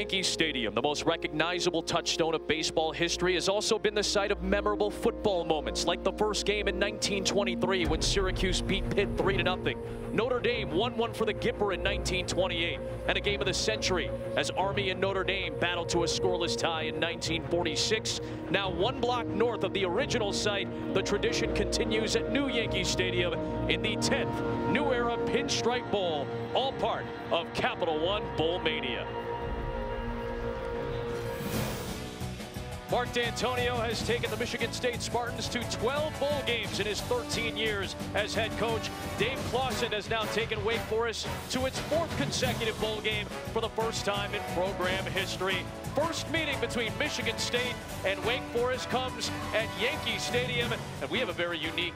Yankee Stadium, the most recognizable touchstone of baseball history, has also been the site of memorable football moments, like the first game in 1923 when Syracuse beat Pitt 3 0. Notre Dame won one for the Gipper in 1928, and a game of the century as Army and Notre Dame battled to a scoreless tie in 1946. Now, one block north of the original site, the tradition continues at New Yankee Stadium in the 10th New Era Pinstripe Bowl, all part of Capital One Bowl Mania. Mark Dantonio has taken the Michigan State Spartans to 12 bowl games in his 13 years as head coach. Dave Clawson has now taken Wake Forest to its fourth consecutive bowl game for the first time in program history. First meeting between Michigan State and Wake Forest comes at Yankee Stadium, and we have a very unique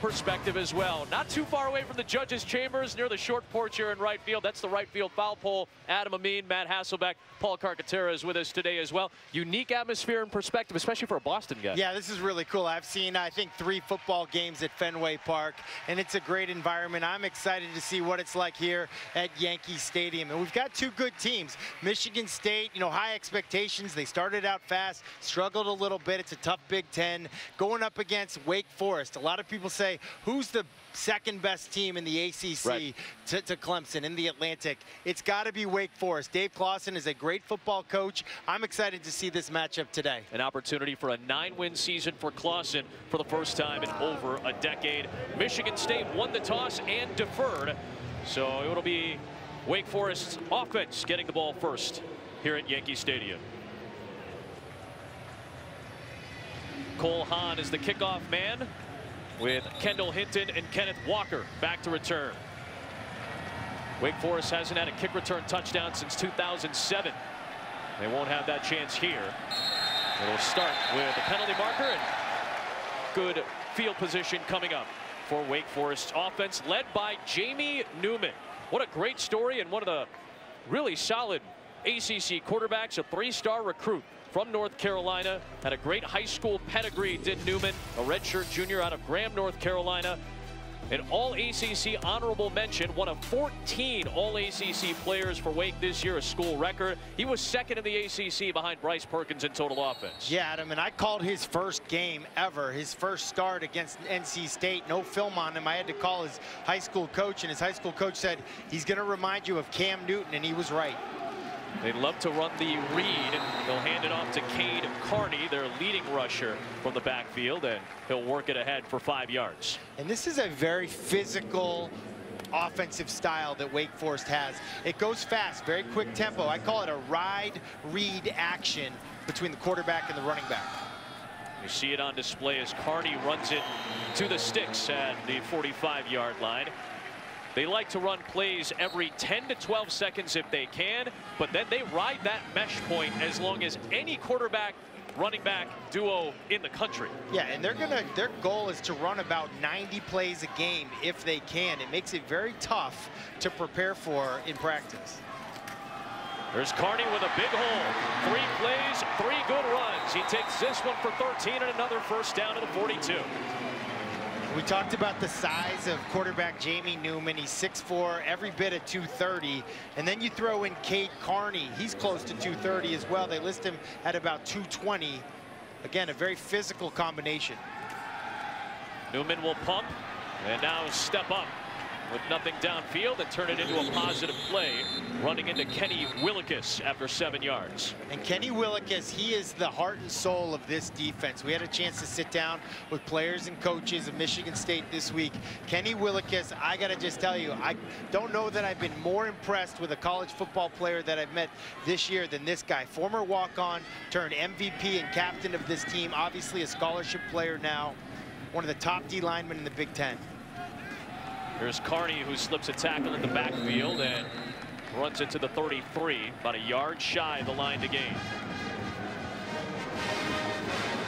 perspective as well. Not too far away from the judges' chambers near the short porch here in right field. That's the right field foul pole. Adam Amin, Matt Hasselbeck, Paul Carcaterra is with us today as well. Unique atmosphere and perspective, especially for a Boston guy. Yeah, this is really cool. I've seen, I think, three football games at Fenway Park, and it's a great environment. I'm excited to see what it's like here at Yankee Stadium. And we've got two good teams. Michigan State, you know, high expectations. They started out fast, struggled a little bit. It's a tough Big Ten. Going up against Wake Forest. A lot of people say, who's the second best team in the ACC right. to, to, Clemson in the Atlantic. It's got to be Wake Forest. Dave Clawson is a great football coach. I'm excited to see this matchup today. An opportunity for a nine-win season for Clawson for the first time in over a decade. Michigan State won the toss and deferred, so it'll be Wake Forest's offense getting the ball first here at Yankee Stadium. Cole Haan is the kickoff man with Kendall Hinton and Kenneth Walker back to return. Wake Forest hasn't had a kick return touchdown since 2007. They won't have that chance here. It'll start with a penalty marker and good field position coming up for Wake Forest offense led by Jamie Newman. What a great story and one of the really solid ACC quarterbacks, a three-star recruit from North Carolina. Had a great high school pedigree, did Newman, a redshirt junior out of Graham, North Carolina. An all-ACC honorable mention, one of 14 all-ACC players for Wake this year, a school record. He was second in the ACC behind Bryce Perkins in total offense. Yeah, Adam, and I called his first game ever, his first start against NC State. No film on him. I had to call his high school coach, and his high school coach said, he's going to remind you of Cam Newton, and he was right. They love to run the read. They'll hand it off to Cade Carney, their leading rusher from the backfield, and he'll work it ahead for five yards. And this is a very physical offensive style that Wake Forest has. It goes fast, very quick tempo. I call it a ride, read action between the quarterback and the running back. You see it on display as Carney runs it to the sticks at the 45-yard line. They like to run plays every 10 to 12 seconds if they can, but then they ride that mesh point as long as any quarterback running back duo in the country. Yeah, and they're gonna their goal is to run about 90 plays a game if they can. It makes it very tough to prepare for in practice. There's Carney with a big hole. Three plays, three good runs. He takes this one for 13 and another first down to the 42. We talked about the size of quarterback Jamie Newman. He's 6'4", every bit of 230. And then you throw in Cade Carney. He's close to 230 as well. They list him at about 220. Again, a very physical combination. Newman will pump and now step up with nothing downfield and turn it into a positive play, running into Kenny Willekes after seven yards. And Kenny Willekes, he is the heart and soul of this defense. We had a chance to sit down with players and coaches of Michigan State this week. Kenny Willekes, I got to just tell you, I don't know that I've been more impressed with a college football player that I've met this year than this guy. Former walk-on, turned MVP and captain of this team, obviously a scholarship player now, one of the top D linemen in the Big Ten. Here's Carney who slips a tackle in the backfield and runs it to the 33, about a yard shy of the line to gain.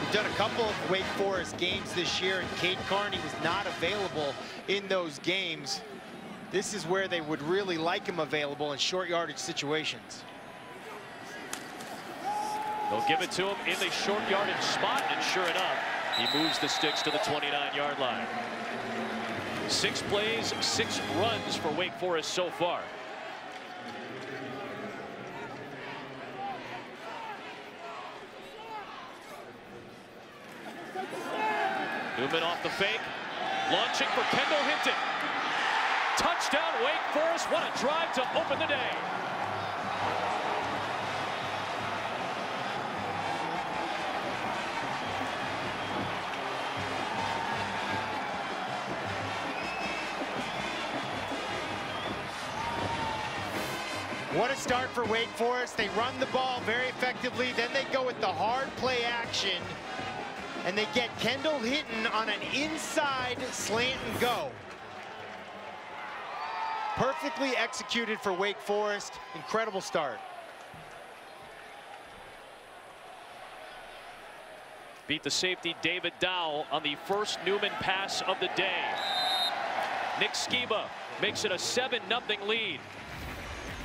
We've done a couple of Wake Forest games this year, and Cade Carney was not available in those games. This is where they would really like him available in short yardage situations. They'll give it to him in the short yardage spot, and sure enough, he moves the sticks to the 29-yard line. Six plays, six runs for Wake Forest so far. Newman off the fake. Launching for Kendall Hinton. Touchdown Wake Forest. What a drive to open the day. Start for Wake Forest. They run the ball very effectively. Then they go with the hard play action. And they get Kendall Hinton on an inside slant and go. Perfectly executed for Wake Forest. Incredible start. Beat the safety David Dow on the first Newman pass of the day. Nick Sciba makes it a 7-0 lead.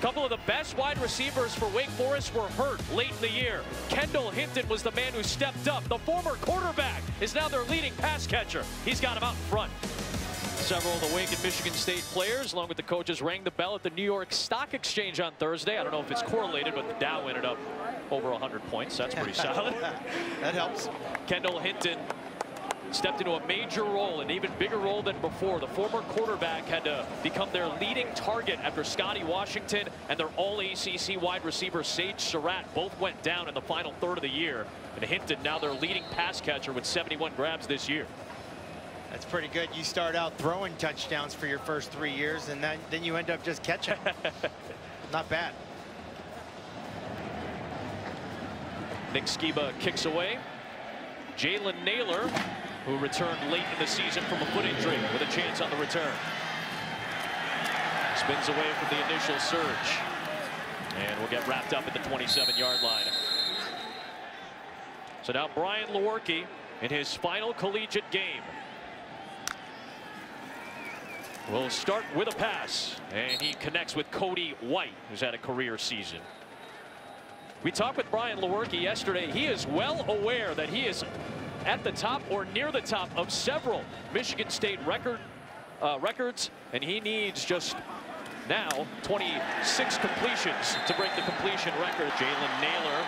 A couple of the best wide receivers for Wake Forest were hurt late in the year. Kendall Hinton was the man who stepped up. The former quarterback is now their leading pass catcher. He's got him out in front. Several of the Wake and Michigan State players, along with the coaches, rang the bell at the New York Stock Exchange on Thursday. I don't know if it's correlated, but the Dow ended up over 100 points. That's pretty solid. that helps. Kendall Hinton stepped into a major role, an even bigger role than before. The former quarterback had to become their leading target after Scotty Washington and their all-ACC wide receiver Sage Surratt both went down in the final third of the year. And Hinton now their leading pass catcher with 71 grabs this year. That's pretty good. You start out throwing touchdowns for your first three years, and then, then you end up just catching. Not bad. Nick Sciba kicks away. Jalen Nailor who returned late in the season from a foot injury with a chance on the return. Spins away from the initial surge. And will get wrapped up at the 27-yard line. So now Brian Lewerke in his final collegiate game. Will start with a pass, and he connects with Cody White, who's had a career season. We talked with Brian Lewerke yesterday. He is well aware that he is at the top or near the top of several Michigan State record uh, records, and he needs just now 26 completions to break the completion record. Jalen Nailor,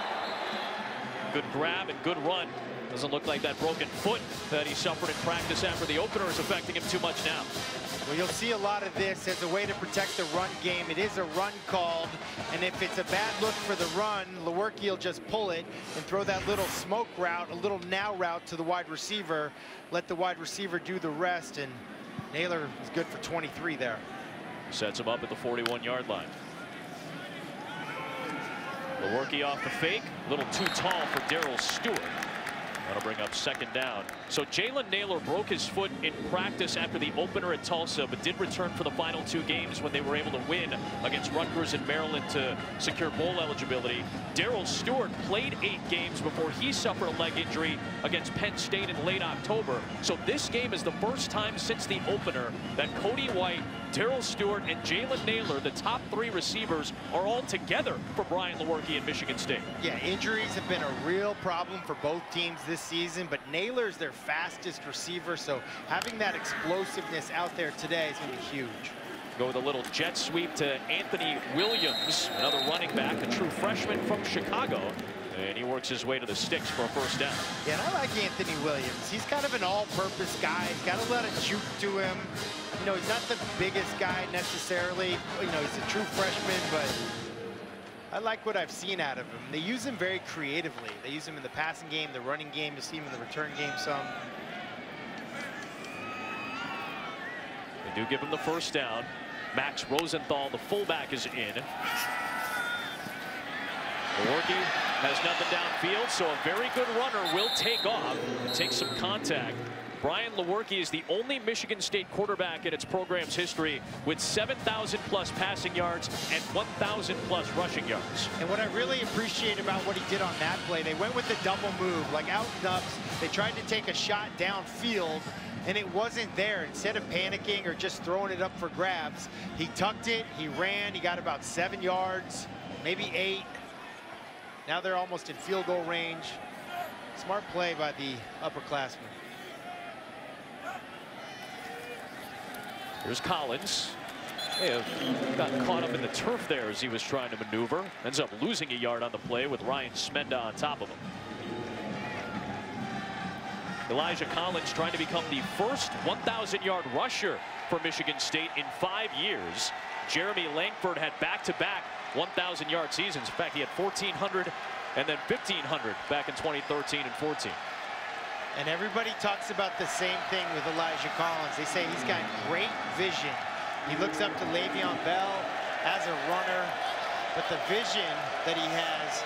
good grab and good run. Doesn't look like that broken foot that he suffered in practice after the opener is affecting him too much now. Well, you'll see a lot of this as a way to protect the run game. It is a run called, and if it's a bad look for the run, Lewerke will just pull it and throw that little smoke route, a little now route to the wide receiver, let the wide receiver do the rest, and Nailor is good for 23 there. Sets him up at the 41-yard line. Lewerke off the fake, a little too tall for Darrell Stewart. That'll bring up second down. So Jalen Nailor broke his foot in practice after the opener at Tulsa, but did return for the final two games when they were able to win against Rutgers and Maryland to secure bowl eligibility. Darrell Stewart played eight games before he suffered a leg injury against Penn State in late October. So this game is the first time since the opener that Cody White Darrell Stewart and Jalen Nailor, the top three receivers, are all together for Brian Lewerke at Michigan State. Yeah, injuries have been a real problem for both teams this season, but Nailor's their fastest receiver, so having that explosiveness out there today is going to be huge. Go with a little jet sweep to Anthony Williams, another running back, a true freshman from Chicago. And he works his way to the sticks for a first down. Yeah, and I like Anthony Williams. He's kind of an all-purpose guy. He's got a lot of juke to him. You know, he's not the biggest guy necessarily. You know, he's a true freshman, but I like what I've seen out of him. They use him very creatively. They use him in the passing game, the running game. You see him in the return game some. They do give him the first down. Max Rosenthal, the fullback, is in. Lewerke has nothing downfield, so a very good runner will take off and take some contact. Brian Lewerke is the only Michigan State quarterback in its program's history with 7,000 plus passing yards and 1,000 plus rushing yards. And what I really appreciate about what he did on that play, they went with the double move, like out nuts. They tried to take a shot downfield, and it wasn't there. Instead of panicking or just throwing it up for grabs, he tucked it, he ran, he got about seven yards, maybe eight. Now they're almost in field goal range. Smart play by the upperclassmen. Here's Collins. May have got caught up in the turf there as he was trying to maneuver. Ends up losing a yard on the play with Ryan Smenda on top of him. Elijah Collins trying to become the first 1,000-yard rusher for Michigan State in five years. Jeremy Langford had back-to-back 1,000-yard seasons. In fact, he had 1,400 and then 1,500 back in 2013 and 14. And everybody talks about the same thing with Elijah Collins. They say he's got great vision. He looks up to Le'Veon Bell as a runner, but the vision that he has,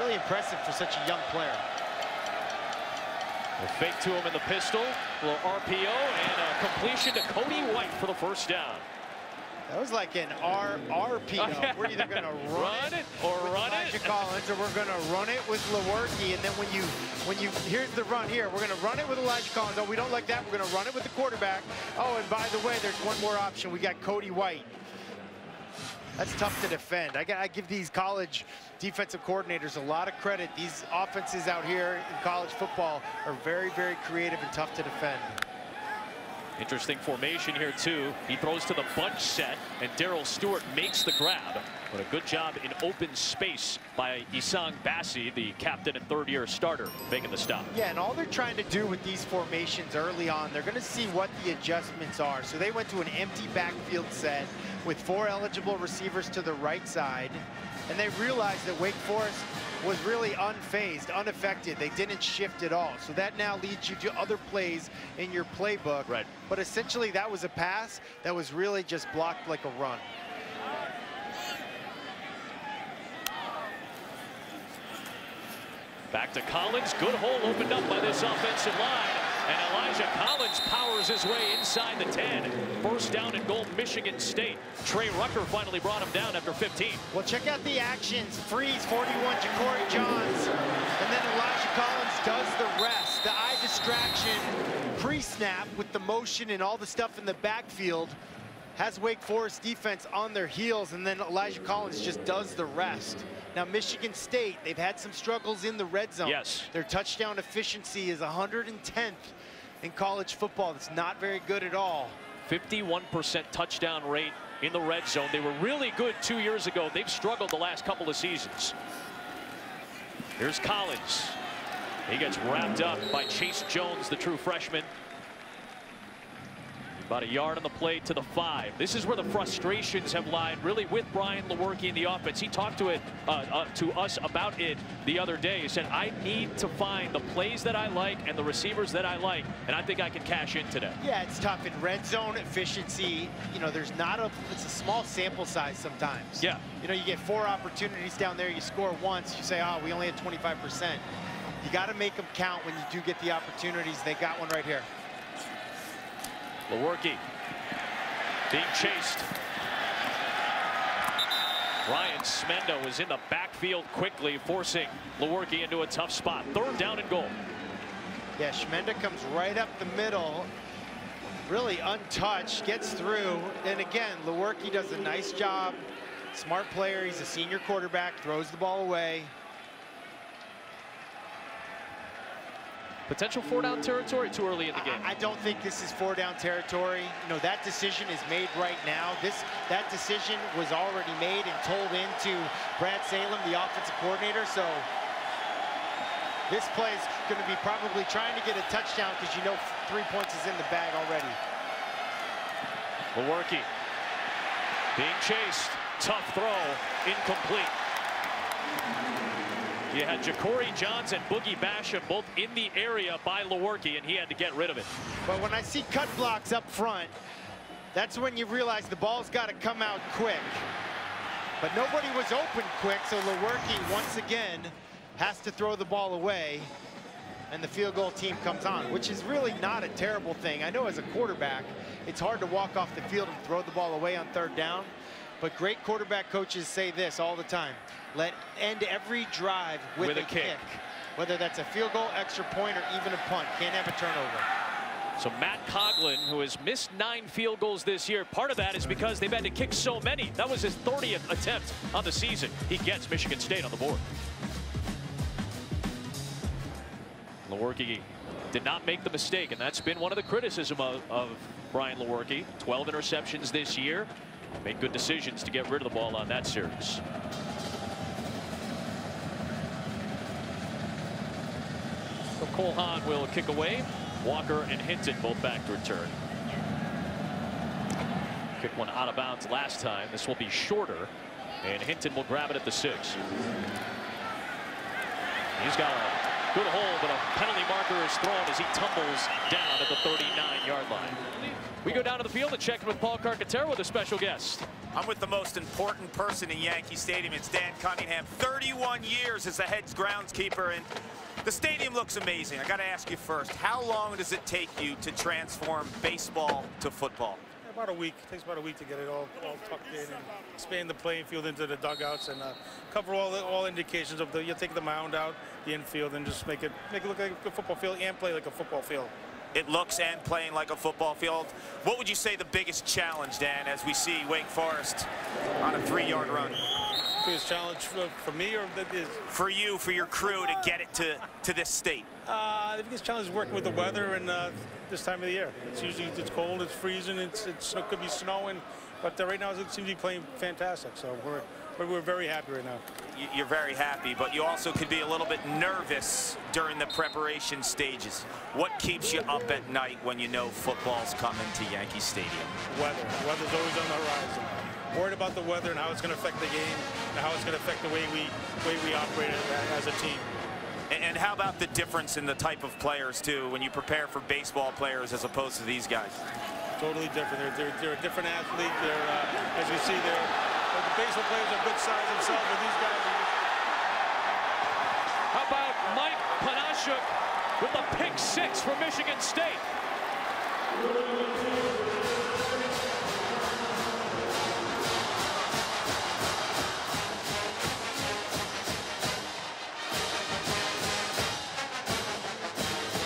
really impressive for such a young player. A fake to him in the pistol, a little RPO, and a completion to Cody White for the first down. That was like an R RPO. We're either going to run, run, it or run Elijah it. Collins, or we're going to run it with Lewerke. And then when you, when you, here's the run here. We're going to run it with Elijah Collins. Oh, we don't like that. We're going to run it with the quarterback. Oh, and by the way, there's one more option. We got Cody White. That's tough to defend. I, I give these college defensive coordinators a lot of credit. These offenses out here in college football are very, very creative and tough to defend. Interesting formation here, too. He throws to the bunch set, and Darrell Stewart makes the grab. But a good job in open space by Essang Bassey, the captain and third-year starter, making the stop. Yeah, and all they're trying to do with these formations early on, they're going to see what the adjustments are. So they went to an empty backfield set with four eligible receivers to the right side, and they realized that Wake Forest was really unfazed, unaffected. They didn't shift at all. So that now leads you to other plays in your playbook. Right. But essentially, that was a pass that was really just blocked like a run. Back to Collins. Good hole opened up by this offensive line. And Elijah Collins powers his way inside the 10. First down and goal, Michigan State. Trey Rucker finally brought him down after 15. Well, check out the actions. Freeze, 41, Ja'Cory Johns. And then Elijah Collins does the rest. The eye distraction pre-snap with the motion and all the stuff in the backfield has Wake Forest defense on their heels, and then Elijah Collins just does the rest. Now, Michigan State, they've had some struggles in the red zone. Yes. Their touchdown efficiency is 110th in college football. That's not very good at all. 51% touchdown rate in the red zone. They were really good two years ago. They've struggled the last couple of seasons. Here's Collins. He gets wrapped up by Chase Jones, the true freshman. About a yard on the play to the five. This is where the frustrations have lied, really, with Brian Lewerke in the offense. He talked to it uh, uh, to us about it the other day. He said, "I need to find the plays that I like and the receivers that I like, and I think I can cash in today." Yeah, it's tough in red zone efficiency. You know, there's not a. It's a small sample size sometimes. Yeah. You know, you get four opportunities down there. You score once. You say, "Oh, we only had 25 percent." You got to make them count when you do get the opportunities. They got one right here. Lewerke being chased. Ryan Smenda is in the backfield quickly, forcing Lewerke into a tough spot. Third down and goal. Yeah, Smenda comes right up the middle, really untouched, gets through. And again, Lewerke does a nice job. Smart player, he's a senior quarterback, throws the ball away. Potential four down territory too early in the game. I, I don't think this is four down territory. You know, that decision is made right now. This That decision was already made and told into Brad Salem, the offensive coordinator. So this play is going to be probably trying to get a touchdown because you know three points is in the bag already. Lewerke being chased. Tough throw. Incomplete. You had Ja'Cory Johns and Boogie Basham both in the area by Lewerke, and he had to get rid of it. But when I see cut blocks up front, that's when you realize the ball's got to come out quick. But nobody was open quick, so Lewerke once again has to throw the ball away, and the field goal team comes on, which is really not a terrible thing. I know as a quarterback, it's hard to walk off the field and throw the ball away on third down, but great quarterback coaches say this all the time. Let end every drive with, With a a, kick. kick. Whether that's a field goal, extra point, or even a punt. Can't have a turnover. So Matt Coghlin, who has missed nine field goals this year, part of that is because they've had to kick so many. That was his 30th attempt on the season. He gets Michigan State on the board. Lewerke did not make the mistake, and that's been one of the criticism of, of Brian Lewerke. 12 interceptions this year. Made good decisions to get rid of the ball on that series. So Cole Haan will kick away. Walker and Hinton both back to return. Kick one out of bounds last time. This will be shorter. And Hinton will grab it at the six. He's got a good hold, but a penalty marker is thrown as he tumbles down at the 39-yard line. We go down to the field and check in with Paul Carcaterra with a special guest. I'm with the most important person in Yankee Stadium. It's Dan Cunningham. 31 years as the head's groundskeeper, and the stadium looks amazing. I got to ask you first, how long does it take you to transform baseball to football? About a week. It takes about a week to get it all, all tucked in and expand the playing field into the dugouts and uh, cover all the, all indications of the. You take the mound out, the infield, and just make it make it look like a football field and play like a football field. It looks and playing like a football field. What would you say the biggest challenge, Dan, as we see Wake Forest on a three-yard run? Biggest challenge for, for me or For you, for your crew to get it to, to this state? uh, the biggest challenge is working with the weather and uh, this time of the year. It's usually it's cold, it's freezing, it's, it's it could be snowing, but uh, right now it seems to be playing fantastic. So we're we're, we're very happy right now. You- You're very happy, but you also could be a little bit nervous during the preparation stages. What keeps you up at night when you know football's coming to Yankee Stadium? Weather. Weather's always on the horizon. Worried about the weather and how it's going to affect the game and how it's going to affect the way we way we operate as a team. And and how about the difference in the type of players, too, when you prepare for baseball players as opposed to these guys? Totally different. They're, they're, they're a different athlete. They're, uh, as you see, they're, the baseball players are good size themselves, but these guys are just How about Mike Panasiuk with a pick six for Michigan State?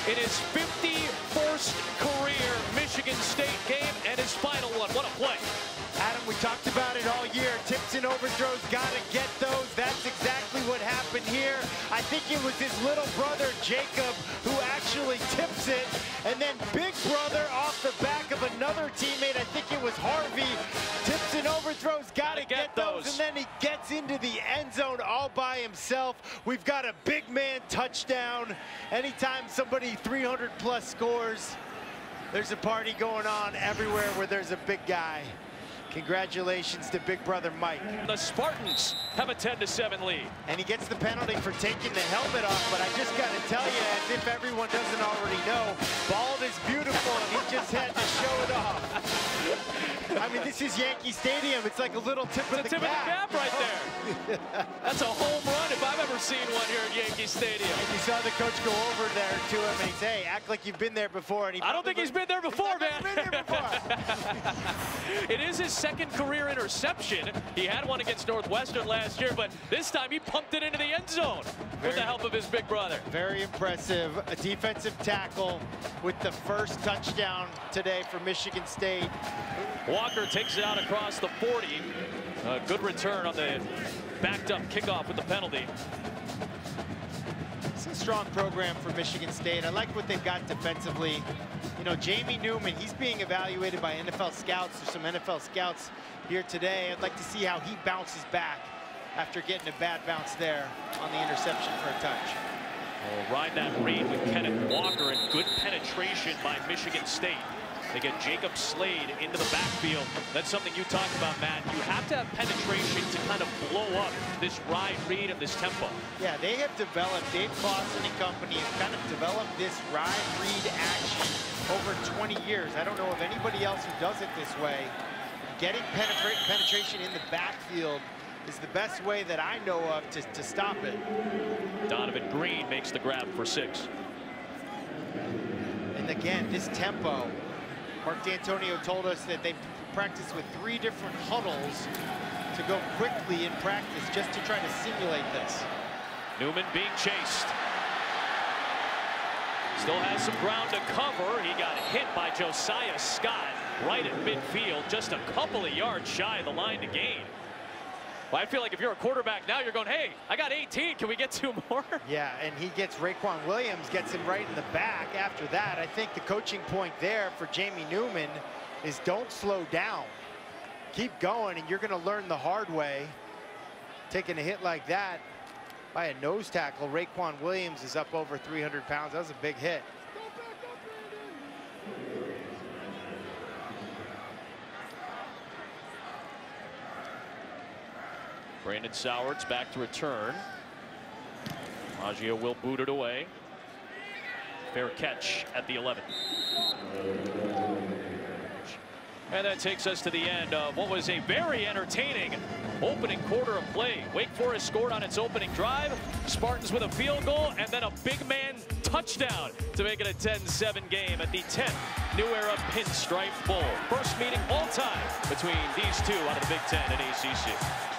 In his 51st career Michigan State game and his final one. What a play. We talked about it all year. Tips and overthrows, got to get those. That's exactly what happened here. I think it was his little brother, Jacob, who actually tips it. And then Big Brother off the back of another teammate, I think it was Harvey, tips and overthrows, got to Gotta get get those. those. And then he gets into the end zone all by himself. We've got a big man touchdown. Anytime somebody 300 plus scores, there's a party going on everywhere where there's a big guy. Congratulations to Big Brother Mike. The Spartans have a 10 to 7 lead. And he gets the penalty for taking the helmet off, but I just got to tell you, as if everyone doesn't already know, bald is beautiful, and he just had to show it off. I mean, this is Yankee Stadium. It's like a little tip of The tip of the cap. cap right there. That's a home run if I've ever seen one here at Yankee Stadium. You saw the coach go over there to him and say, "Hey, act like you've been there before." And he I don't think he's been there before, He's man. Been there before. It is his second career interception. He had one against Northwestern last year, but this time he pumped it into the end zone with the help of his big brother. Very impressive. A defensive tackle with the first touchdown today for Michigan State. Walker takes it out across the 40. A good return on the backed up kickoff with the penalty. It's a strong program for Michigan State. I like what they've got defensively. You know, Jamie Newman, he's being evaluated by NFL scouts. There's some NFL scouts here today. I'd like to see how he bounces back after getting a bad bounce there on the interception for a touch. We'll ride that read with Kenneth Walker and good penetration by Michigan State. They get Jacob Slade into the backfield. That's something you talked about, Matt. You have to have penetration to kind of blow up this ride read and this tempo. Yeah, they have developed, Dave Clawson and company have kind of developed this ride read action over 20 years. I don't know of anybody else who does it this way. Getting penetra penetration in the backfield is the best way that I know of to, to stop it. Donovan Green makes the grab for six. And again, this tempo, Mark Dantonio told us that they practiced with three different huddles to go quickly in practice just to try to simulate this. Newman being chased. Still has some ground to cover. He got hit by Josiah Scott right at midfield, just a couple of yards shy of the line to gain. Well, I feel like if you're a quarterback now, you're going, hey, I got 18. Can we get two more? Yeah, and he gets Raequan Williams, gets him right in the back after that. I think the coaching point there for Jamie Newman is don't slow down. Keep going, and you're going to learn the hard way. Taking a hit like that by a nose tackle. Raequan Williams is up over 300 pounds. That was a big hit. Brandon Sowards back to return. Maggio will boot it away. Fair catch at the 11. And that takes us to the end of what was a very entertaining opening quarter of play. Wake Forest scored on its opening drive. Spartans with a field goal and then a big man touchdown to make it a 10-7 game at the 10th New Era Pinstripe Bowl. First meeting all time between these two out of the Big Ten and ACC.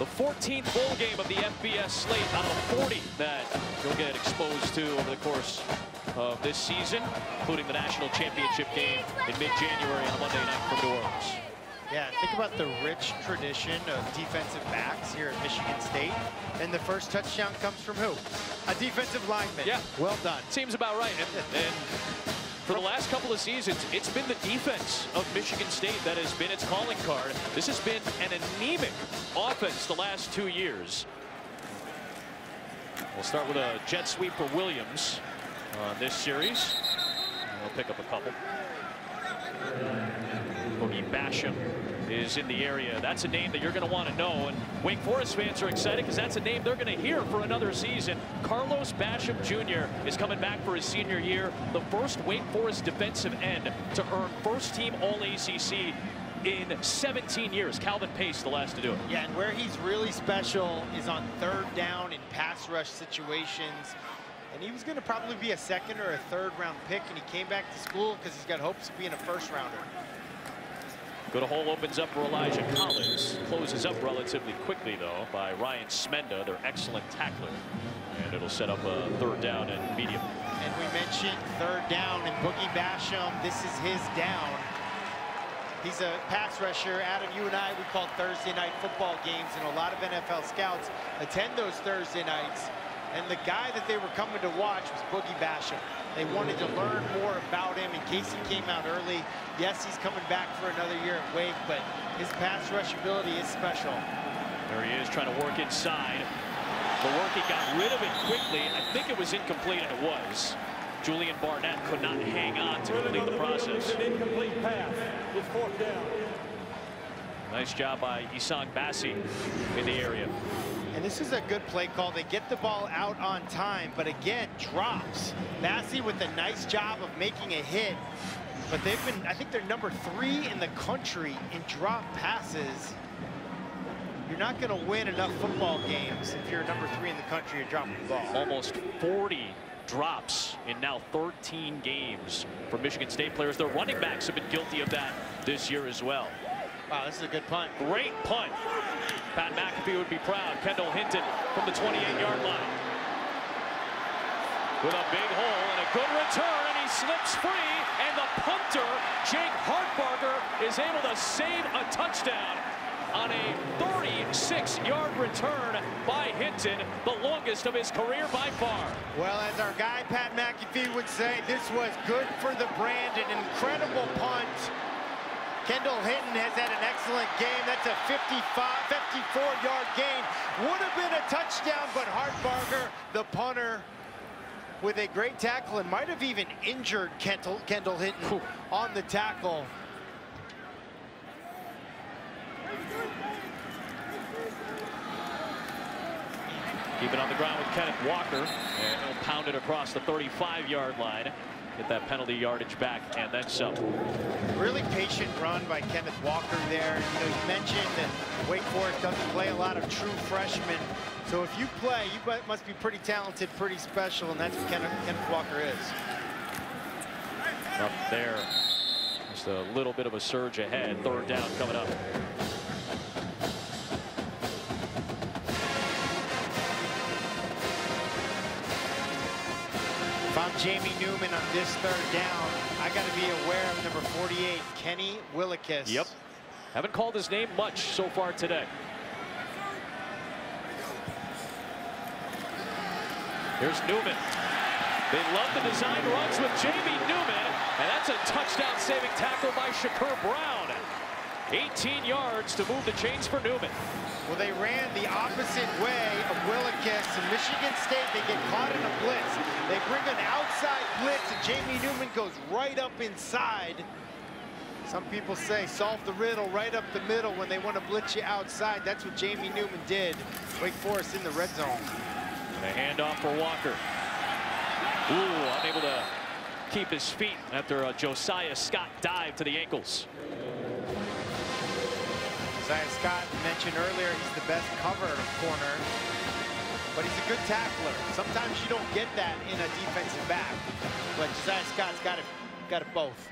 The 14th bowl game of the FBS slate out of 40 that you'll get exposed to over the course of this season, including the national championship game in mid-January on Monday night from New Orleans. Yeah, think about the rich tradition of defensive backs here at Michigan State. And the first touchdown comes from who? A defensive lineman. Yeah. Well done. Seems about right. And, and for the last couple of seasons, it's been the defense of Michigan State that has been its calling card. This has been an anemic offense the last two years. We'll start with a jet sweep for Williams on this series. We'll pick up a couple. Boogie Basham is in the area. That's a name that you're going to want to know. And Wake Forest fans are excited because that's a name they're going to hear for another season. Carlos Basham Jr. is coming back for his senior year. The first Wake Forest defensive end to earn first team All ACC in 17 years. Calvin Pace, the last to do it. Yeah, and where he's really special is on third down in pass rush situations. And he was going to probably be a second or a third round pick, and he came back to school because he's got hopes of being a first rounder. Good hole opens up for Elijah Collins. Closes up relatively quickly, though, by Ryan Smenda, their excellent tackler. And it'll set up a third down and medium. And we mentioned third down and Boogie Basham. This is his down. He's a pass rusher. Adam, you and I, we call Thursday night football games, and a lot of NFL scouts attend those Thursday nights. And the guy that they were coming to watch was Boogie Basham. They wanted to learn more about him in case he came out early. Yes, he's coming back for another year at Wake, but his pass rush ability is special. There he is trying to work inside. The work he got rid of it quickly. I think it was incomplete, and it was. Julian Barnett could not hang on to complete the process. incomplete pass. It's fourth down. Nice job by Essang Bassey in the area. And this is a good play call. They get the ball out on time, but again, drops. Massey with a nice job of making a hit. But they've been, I think they're number three in the country in drop passes. You're not going to win enough football games if you're number three in the country and dropping the ball. Almost 40 drops in now 13 games for Michigan State players. Their running backs have been guilty of that this year as well. Wow, this is a good punt. Great punt. Pat McAfee would be proud. Kendall Hinton from the 28-yard line. With a big hole and a good return, and he slips free, and the punter, Jake Hartbarger, is able to save a touchdown on a 36-yard return by Hinton, the longest of his career by far. Well, as our guy Pat McAfee would say, this was good for the brand, an incredible punt. Kendall Hinton has had an excellent game. That's a 55, 54-yard gain. Would have been a touchdown, but Hartbarger, the punter, with a great tackle and might have even injured Kendall, Kendall Hinton on the tackle. Keep it on the ground with Kenneth Walker, and he'll pound it across the 35-yard line. Get that penalty yardage back and then some. Really patient run by Kenneth Walker there. You know, you mentioned that Wake Forest doesn't play a lot of true freshmen. So if you play, you must be pretty talented, pretty special, and that's what Kenneth, Kenneth Walker is. Up there, just a little bit of a surge ahead. Third down coming up. Jamie Newman on this third down, I got to be aware of number 48, Kenny Willekes. Yep. Haven't called his name much so far today. Here's Newman. They love the design runs with Jamie Newman, and that's a touchdown-saving tackle by Shakur Brown. 18 yards to move the chains for Newman. Well, they ran the opposite way of Willekes and Michigan State. They get caught in a blitz. They bring an outside blitz, and Jamie Newman goes right up inside. Some people say solve the riddle right up the middle when they want to blitz you outside. That's what Jamie Newman did. Wake Forest in the red zone. And a handoff for Walker. Ooh, unable to keep his feet after a Josiah Scott dive to the ankles. Josiah Scott mentioned earlier he's the best cover corner, but he's a good tackler. Sometimes you don't get that in a defensive back, but Josiah Scott's got it, got it both.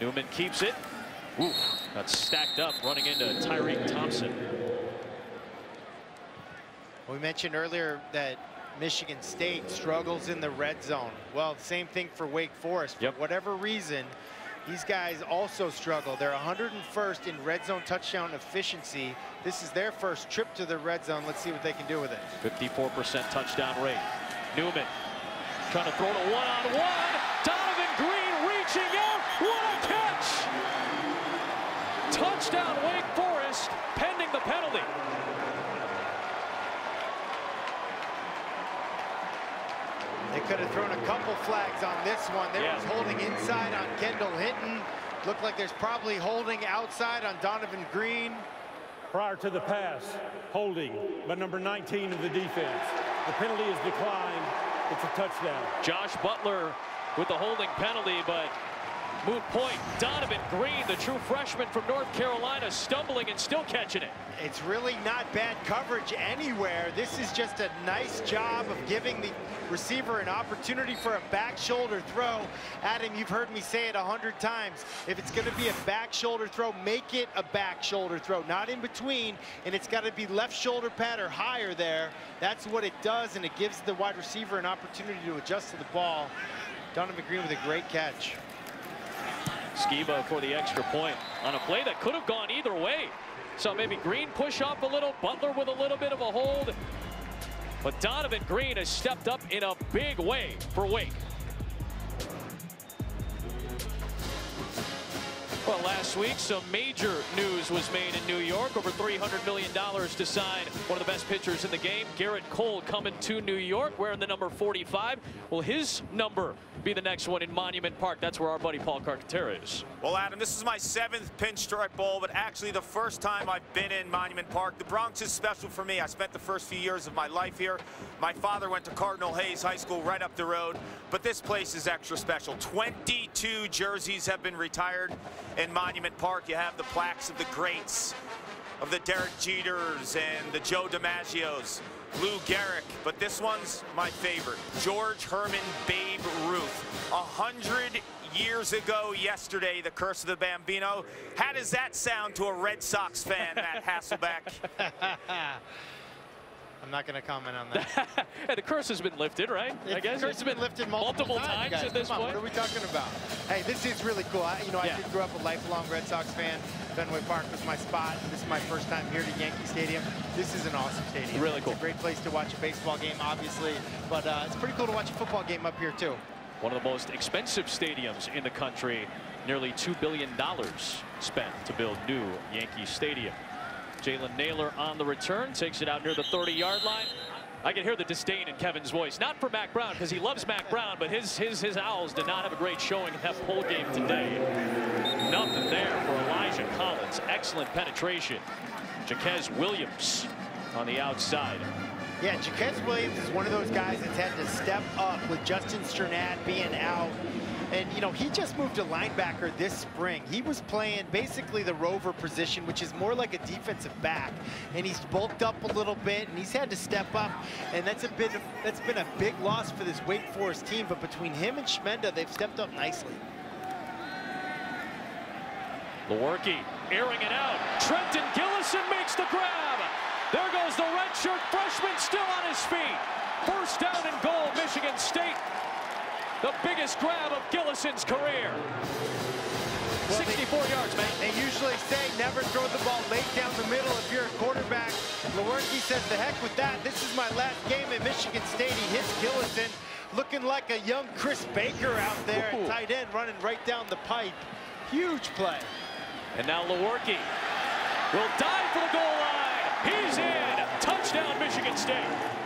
Newman keeps it. Ooh, that's stacked up running into Tyreek Thompson. We mentioned earlier that Michigan State struggles in the red zone. Well, same thing for Wake Forest. Yep. For whatever reason, these guys also struggle. They're 101st in red zone touchdown efficiency. This is their first trip to the red zone. Let's see what they can do with it. 54% touchdown rate. Newman trying to throw to one-on-one. Donovan Green reaching out. What a catch! Touchdown Wake Forest pending the penalty. Could have thrown a couple flags on this one. There Yeah. was holding inside on Kendall Hinton. Looked like there's probably holding outside on Donovan Green. Prior to the pass, holding by number 19 of the defense. The penalty is declined. It's a touchdown. Josh Butler with the holding penalty, but moot point. Donovan Green, the true freshman from North Carolina, stumbling and still catching it. It's really not bad coverage anywhere. This is just a nice job of giving the receiver an opportunity for a back shoulder throw. Adam, you've heard me say it a hundred times. If it's going to be a back shoulder throw, make it a back shoulder throw, not in between. And it's got to be left shoulder pad or higher there. That's what it does, and it gives the wide receiver an opportunity to adjust to the ball. Donovan Green with a great catch. Sciba for the extra point on a play that could have gone either way. So maybe Green push up a little, Butler with a little bit of a hold. But Donovan Green has stepped up in a big way for Wake. Well, last week, some major news was made in New York. Over $300 million to sign one of the best pitchers in the game. Gerrit Cole coming to New York, wearing the number 45. Will his number be the next one in Monument Park? That's where our buddy Paul Carcaterra is. Well, Adam, this is my seventh Pinstripe Bowl, but actually the first time I've been in Monument Park. The Bronx is special for me. I spent the first few years of my life here. My father went to Cardinal Hayes High School right up the road, but this place is extra special. 22 jerseys have been retired in Monument Park. You have the plaques of the greats, of the Derek Jeters and the Joe DiMaggios. Lou Gehrig, but this one's my favorite. George Herman Babe Ruth. A hundred years ago yesterday, the curse of the Bambino. How does that sound to a Red Sox fan, Matt Hasselbeck? I'm not going to comment on that. Yeah, the curse has been lifted, right? I guess the curse has been lifted multiple, times, guys. at this Come on, point. What are we talking about? Hey, this is really cool. I, you know, Yeah. I grew up a lifelong Red Sox fan. Fenway Park was my spot. This is my first time here to Yankee Stadium. This is an awesome stadium. Really cool. It's a great place to watch a baseball game, obviously, but uh, it's pretty cool to watch a football game up here too. One of the most expensive stadiums in the country. Nearly $2 billion spent to build new Yankee Stadium. Jalen Nailor on the return, takes it out near the 30-yard line. I can hear the disdain in Kevin's voice. Not for Mack Brown, because he loves Mack Brown, but his, his, his Owls did not have a great showing in that bowl game today. Nothing there for Elijah Collins. Excellent penetration. Jaquez Williams on the outside. Yeah, Jaquez Williams is one of those guys that's had to step up with Justin Strnad being out. And, you know, he just moved to linebacker this spring. He was playing basically the rover position, which is more like a defensive back. And he's bulked up a little bit, and he's had to step up. And that's a bit that's been a big loss for this Wake Forest team. But between him and Smenda, they've stepped up nicely. Lewerke airing it out. Trenton Gillison makes the grab. There goes the redshirt freshman still on his feet. First down and goal, Michigan State. The biggest grab of Gillison's career. Well, they- 64 yards, man. They usually say never throw the ball late down the middle if you're a quarterback. Lewerke says, the heck with that. This is my last game at Michigan State. He hits Gillison, looking like a young Chris Baker out there Ooh. at tight end, running right down the pipe. Huge play. And now Lewerke will dive for the goal line. He's in. Touchdown, Michigan State.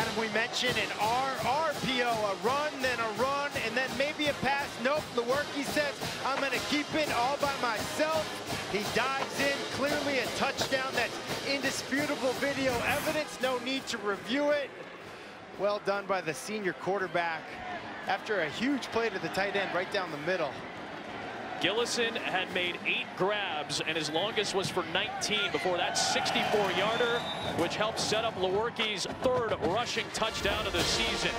Adam, we mentioned an RRPO, a run, then a run, and then maybe a pass. Nope, the work he says, I'm going to keep it all by myself. He dives in, clearly a touchdown. That's indisputable video evidence. No need to review it. Well done by the senior quarterback after a huge play to the tight end right down the middle. Gillison had made eight grabs, and his longest was for 19 before that 64-yarder, which helped set up Lewerke's third rushing touchdown of the season.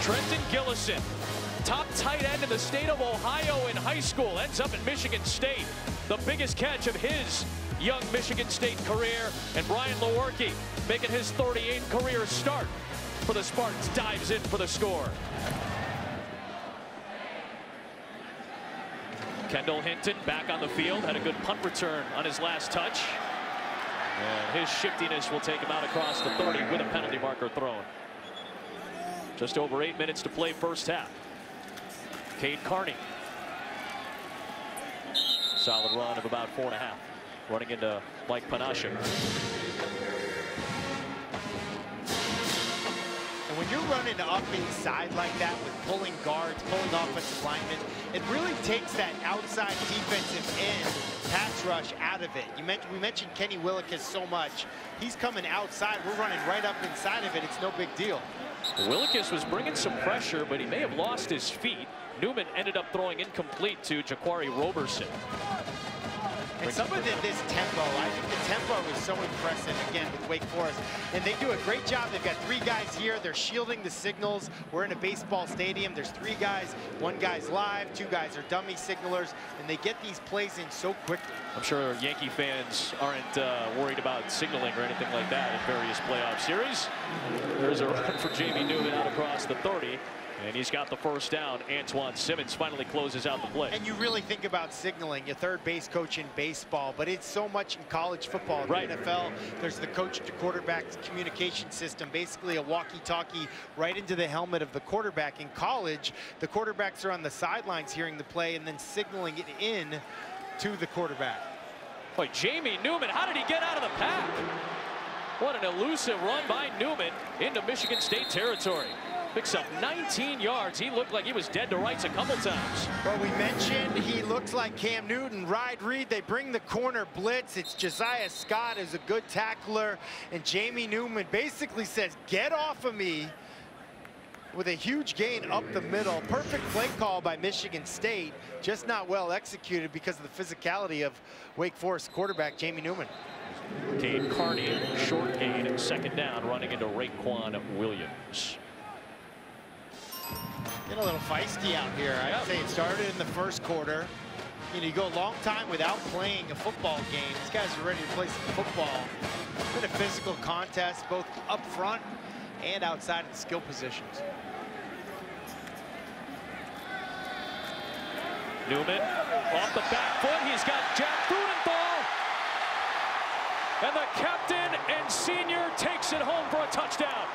Trenton Gillison, top tight end in the state of Ohio in high school, ends up at Michigan State. The biggest catch of his young Michigan State career, and Brian Lewerke making his 38th career start for the Spartans, dives in for the score. Kendall Hinton back on the field, had a good punt return on his last touch. And his shiftiness will take him out across the 30 with a penalty marker thrown. Just over eight minutes to play first half. Cade Carney. Solid run of about four and a half. Running into Mike Panasiuk. And when you're running up inside like that with pulling guards, pulling offensive linemen, it really takes that outside defensive end pass rush out of it. You we mentioned Kenny Willekes so much. He's coming outside. We're running right up inside of it. It's no big deal. Willekes was bringing some pressure, but he may have lost his feet. Newman ended up throwing incomplete to Jaquari Roberson. And some of the, this tempo, I think the tempo is so impressive, again, with Wake Forest. And they do a great job. They've got three guys here. They're shielding the signals. We're in a baseball stadium. There's three guys. One guy's live. Two guys are dummy signalers. And they get these plays in so quickly. I'm sure Yankee fans aren't uh, worried about signaling or anything like that in various playoff series. There's a run for Jamie Newman out across the 30. And he's got the first down. Antjuan Simmons finally closes out the play. And you really think about signaling, your third base coach in baseball, but it's so much in college football. Right. the NFL, there's the coach to quarterback communication system, basically a walkie-talkie right into the helmet of the quarterback. In college, the quarterbacks are on the sidelines hearing the play and then signaling it in to the quarterback. Boy, Jamie Newman, how did he get out of the pack? What an elusive run by Newman into Michigan State territory. Picks up 19 yards. He looked like he was dead to rights a couple times. Well, we mentioned he looks like Cam Newton. Ride Reed, they bring the corner blitz. It's Josiah Scott is a good tackler. And Jamie Newman basically says, get off of me with a huge gain up the middle. Perfect play call by Michigan State, just not well executed because of the physicality of Wake Forest quarterback Jamie Newman. Cade Carney, short gain, second down, running into Raequan Williams. Get a little feisty out here. I'd say it started in the first quarter. You know, you go a long time without playing a football game. These guys are ready to play some football. It's been a physical contest, both up front and outside of the skill positions. Newman off the back foot. He's got Jack Freudenthal. And the captain and senior takes it home for a touchdown.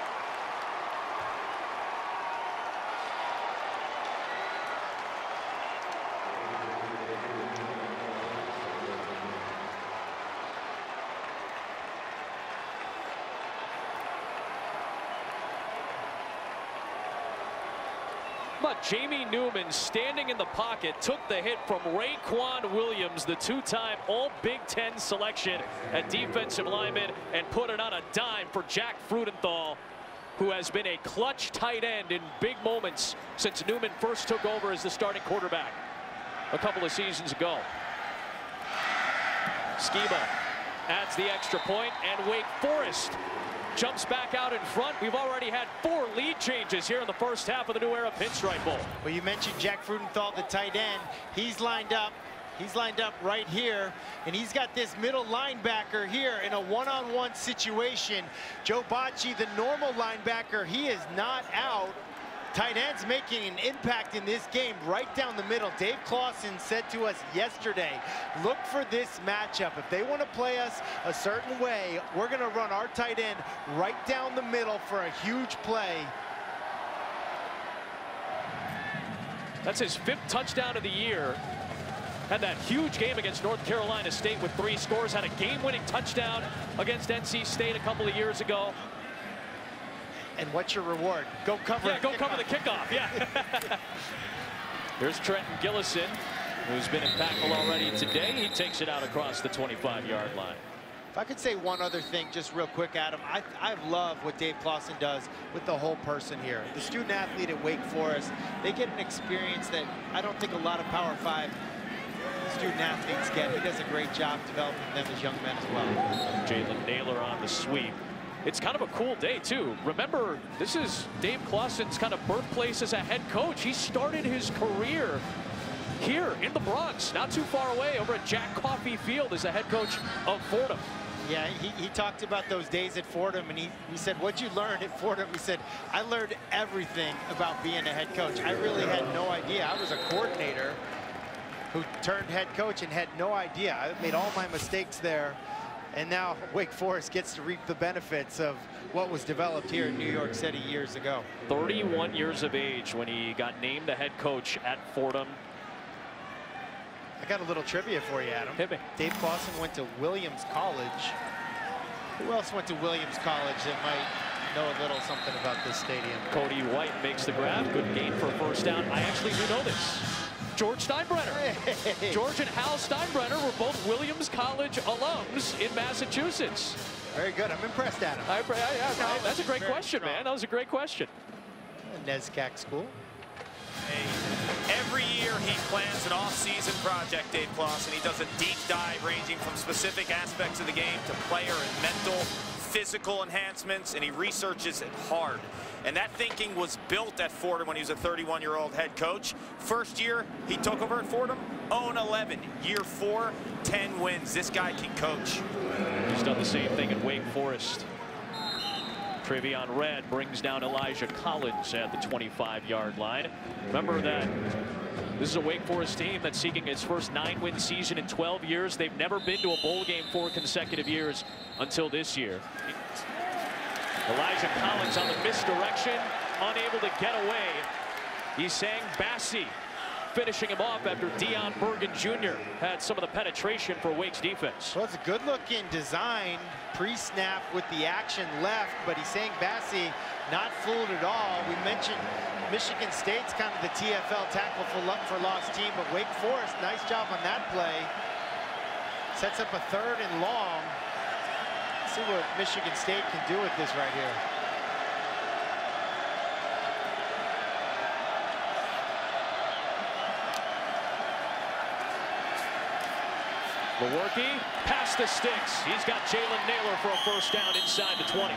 But Jamie Newman standing in the pocket took the hit from Raequan Williams, the two-time All Big Ten selection at defensive lineman, and put it on a dime for Jack Freudenthal, who has been a clutch tight end in big moments since Newman first took over as the starting quarterback a couple of seasons ago. Sciba adds the extra point, and Wake Forest jumps back out in front. We've already had four lead changes here in the first half of the New Era Pinstripe Bowl. Well, you mentioned Jack Freudenthal, the tight end. He's lined up. He's lined up right here, and he's got this middle linebacker here in a one-on-one situation. Joe Bachie, the normal linebacker, he is not out. Tight ends making an impact in this game right down the middle. Dave Clawson said to us yesterday, look for this matchup. If they want to play us a certain way, we're going to run our tight end right down the middle for a huge play. That's his fifth touchdown of the year. Had that huge game against North Carolina State with three scores. Had a game-winning touchdown against NC State a couple of years ago. And what's your reward? Go cover. Yeah, go cover the kickoff. Yeah. Here's Trenton Gillison, who's been impactful already today. He takes it out across the 25-yard line. If I could say one other thing just real quick, Adam, I, I love what Dave Clawson does with the whole person here. The student athlete at Wake Forest, they get an experience that I don't think a lot of Power 5 student athletes get. He does a great job developing them as young men as well. Jalen Nailor on the sweep. It's kind of a cool day, too. Remember, this is Dave Clawson's kind of birthplace as a head coach. He started his career here in the Bronx, not too far away, over at Jack Coffey Field as the head coach of Fordham. Yeah, he, he talked about those days at Fordham, and he, he said, what'd you learn at Fordham? He said, I learned everything about being a head coach. I really had no idea. I was a coordinator who turned head coach and had no idea. I made all my mistakes there. And now Wake Forest gets to reap the benefits of what was developed here in New York City years ago. 31 years of age when he got named the head coach at Fordham. I got a little trivia for you, Adam. Hit me. Dave Clawson went to Williams College. Who else went to Williams College that might know a little something about this stadium? Cody White makes the grab. Good gain for a first down. I actually do know this. George Steinbrenner. Hey. George and Hal Steinbrenner were both Williams College alums in Massachusetts. Very good. I'm impressed, Adam. I, yeah, No, that's a great very question, strong. man. That was a great question. NESCAC school. Every year he plans an off-season project, Dave Clawson. He does a deep dive ranging from specific aspects of the game to player and mental, physical enhancements, and he researches it hard. And that thinking was built at Fordham when he was a 31-year-old head coach. First year he took over at Fordham, 0-11. Year four, 10 wins. This guy can coach. He's done the same thing at Wake Forest. Travion Red brings down Elijah Collins at the 25-yard line. Remember that this is a Wake Forest team that's seeking its first nine-win season in 12 years. They've never been to a bowl game four consecutive years until this year. Elijah Collins on the misdirection, unable to get away. Essang Bassey finishing him off after Dion Bergen Jr. had some of the penetration for Wake's defense. Well, it's a good-looking design pre-snap with the action left, but Essang Bassey not fooled at all. We mentioned Michigan State's kind of the TFL tackle for, for loss team, but Wake Forest, nice job on that play. Sets up a third and long. Let's see what Michigan State can do with this right here. Lewerke past the sticks. He's got Jalen Nailor for a first down inside the 20.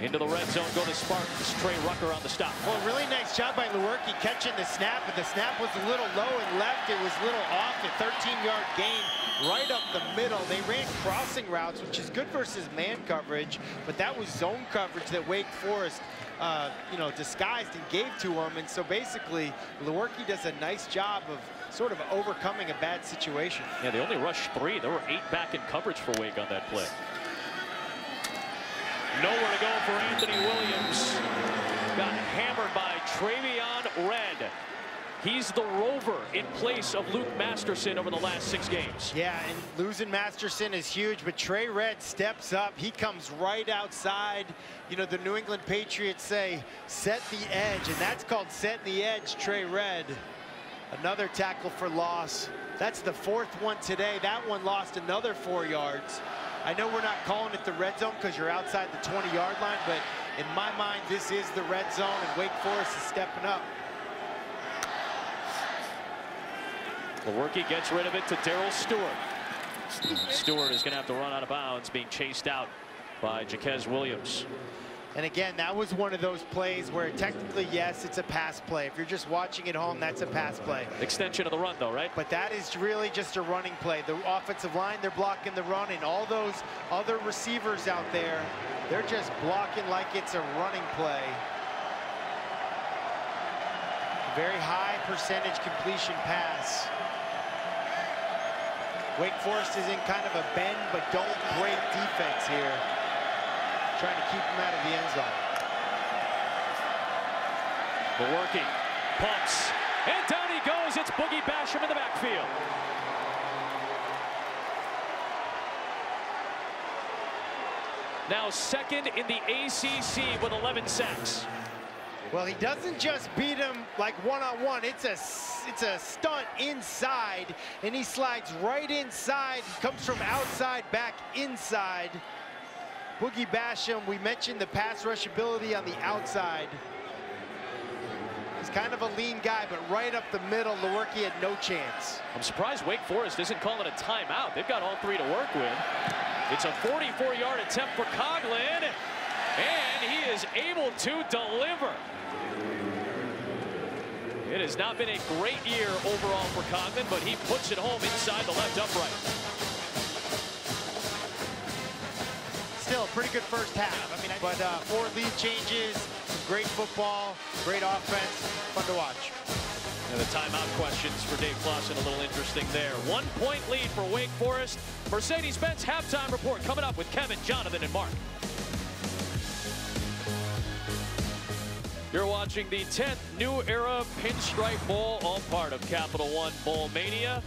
Into the red zone go the Spartans. Trey Rucker on the stop. Well, really nice job by Lewerke catching the snap, but the snap was a little low and left. It was a little off. A 13-yard gain right up the middle. They ran crossing routes, which is good versus man coverage, but that was zone coverage that Wake Forest, uh, you know, disguised and gave to him. And so basically, Lewerke does a nice job of sort of overcoming a bad situation. Yeah, they only rushed three. There were eight back in coverage for Wake on that play. Nowhere to go for Anthony Williams. Got hammered by Travion Red. He's the rover in place of Luke Masterson over the last six games. Yeah, and losing Masterson is huge, but Trey Red steps up. He comes right outside. You know, the New England Patriots say, set the edge, and that's called setting the edge, Trey Red. Another tackle for loss. That's the fourth one today. That one lost another four yards. I know we're not calling it the red zone because you're outside the 20-yard line, but in my mind, this is the red zone, and Wake Forest is stepping up. Lewerke gets rid of it to Darrell Stewart. Stewart is going to have to run out of bounds, being chased out by Jaquez Williams. And again, that was one of those plays where technically, yes, it's a pass play. If you're just watching at home, that's a pass play. Extension of the run, though, right? But that is really just a running play. The offensive line, they're blocking the run, and all those other receivers out there, they're just blocking like it's a running play. Very high percentage completion pass. Wake Forest is in kind of a bend but don't break defense here. Trying to keep him out of the end zone. Lewerke pumps, and down he goes. It's Boogie Basham in the backfield. Now second in the ACC with 11 sacks. Well, he doesn't just beat him like one-on-one. -on -one. It's a it's a stunt inside, and he slides right inside. Comes from outside back inside. Boogie Basham, we mentioned the pass rush ability on the outside. He's kind of a lean guy, but right up the middle, Lewerke had no chance. I'm surprised Wake Forest isn't calling a timeout. They've got all three to work with. It's a 44-yard attempt for Coghlin, and he is able to deliver. It has not been a great year overall for Coghlin, but he puts it home inside the left upright. Still a pretty good first half. I mean, but uh, four lead changes, some great football, great offense, fun to watch. And the timeout questions for Dave Clawson a little interesting there. One point lead for Wake Forest. Mercedes-Benz halftime report coming up with Kevin, Jonathan, and Mark. You're watching the 10th New Era Pinstripe Bowl, all part of Capital One Bowl Mania.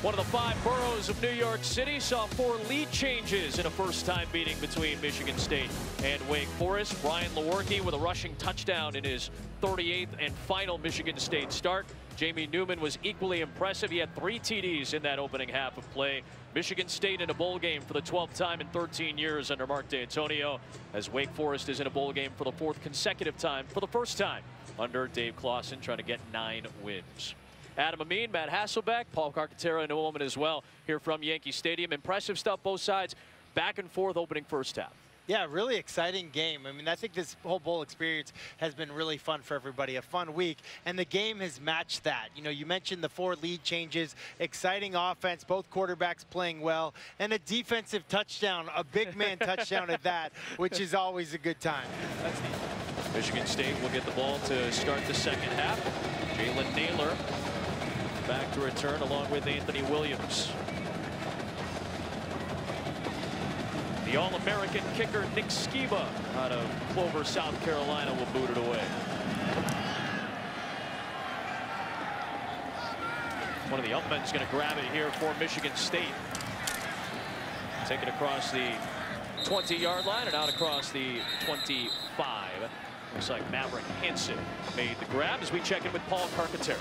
One of the five boroughs of New York City saw four lead changes in a first-time meeting between Michigan State and Wake Forest. Brian Lewerke with a rushing touchdown in his 38th and final Michigan State start. Jamie Newman was equally impressive. He had three TDs in that opening half of play. Michigan State in a bowl game for the 12th time in 13 years under Mark Dantonio, as Wake Forest is in a bowl game for the fourth consecutive time for the first time under Dave Clawson, trying to get nine wins. Adam Amin, Matt Hasselbeck, Paul Carcaterra and a moment as well here from Yankee Stadium. Impressive stuff both sides. Back and forth opening first half. Yeah, really exciting game. I mean, I think this whole bowl experience has been really fun for everybody, a fun week, and the game has matched that. You know, you mentioned the four lead changes, exciting offense, both quarterbacks playing well, and a defensive touchdown, a big man touchdown at that, which is always a good time. Michigan State will get the ball to start the second half. Jalen Nailor back to return along with Anthony Williams. The All-American kicker Nick Sciba out of Clover, South Carolina will boot it away. One of the Upmen is going to grab it here for Michigan State. Take it across the 20-yard line and out across the 25. Looks like Maverick Hansen made the grab as we check in with Paul Carcaterra.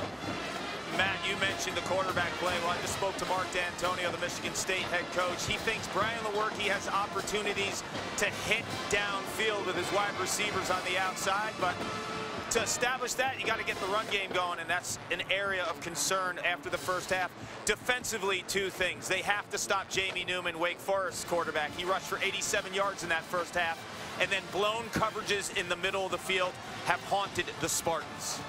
Matt, you mentioned the quarterback play. Well, I just spoke to Mark Dantonio, the Michigan State head coach. He thinks Brian Lewerke has opportunities to hit downfield with his wide receivers on the outside, but to establish that, you got to get the run game going, and that's an area of concern after the first half. Defensively, two things. They have to stop Jamie Newman, Wake Forest quarterback. He rushed for 87 yards in that first half, and then blown coverages in the middle of the field have haunted the Spartans.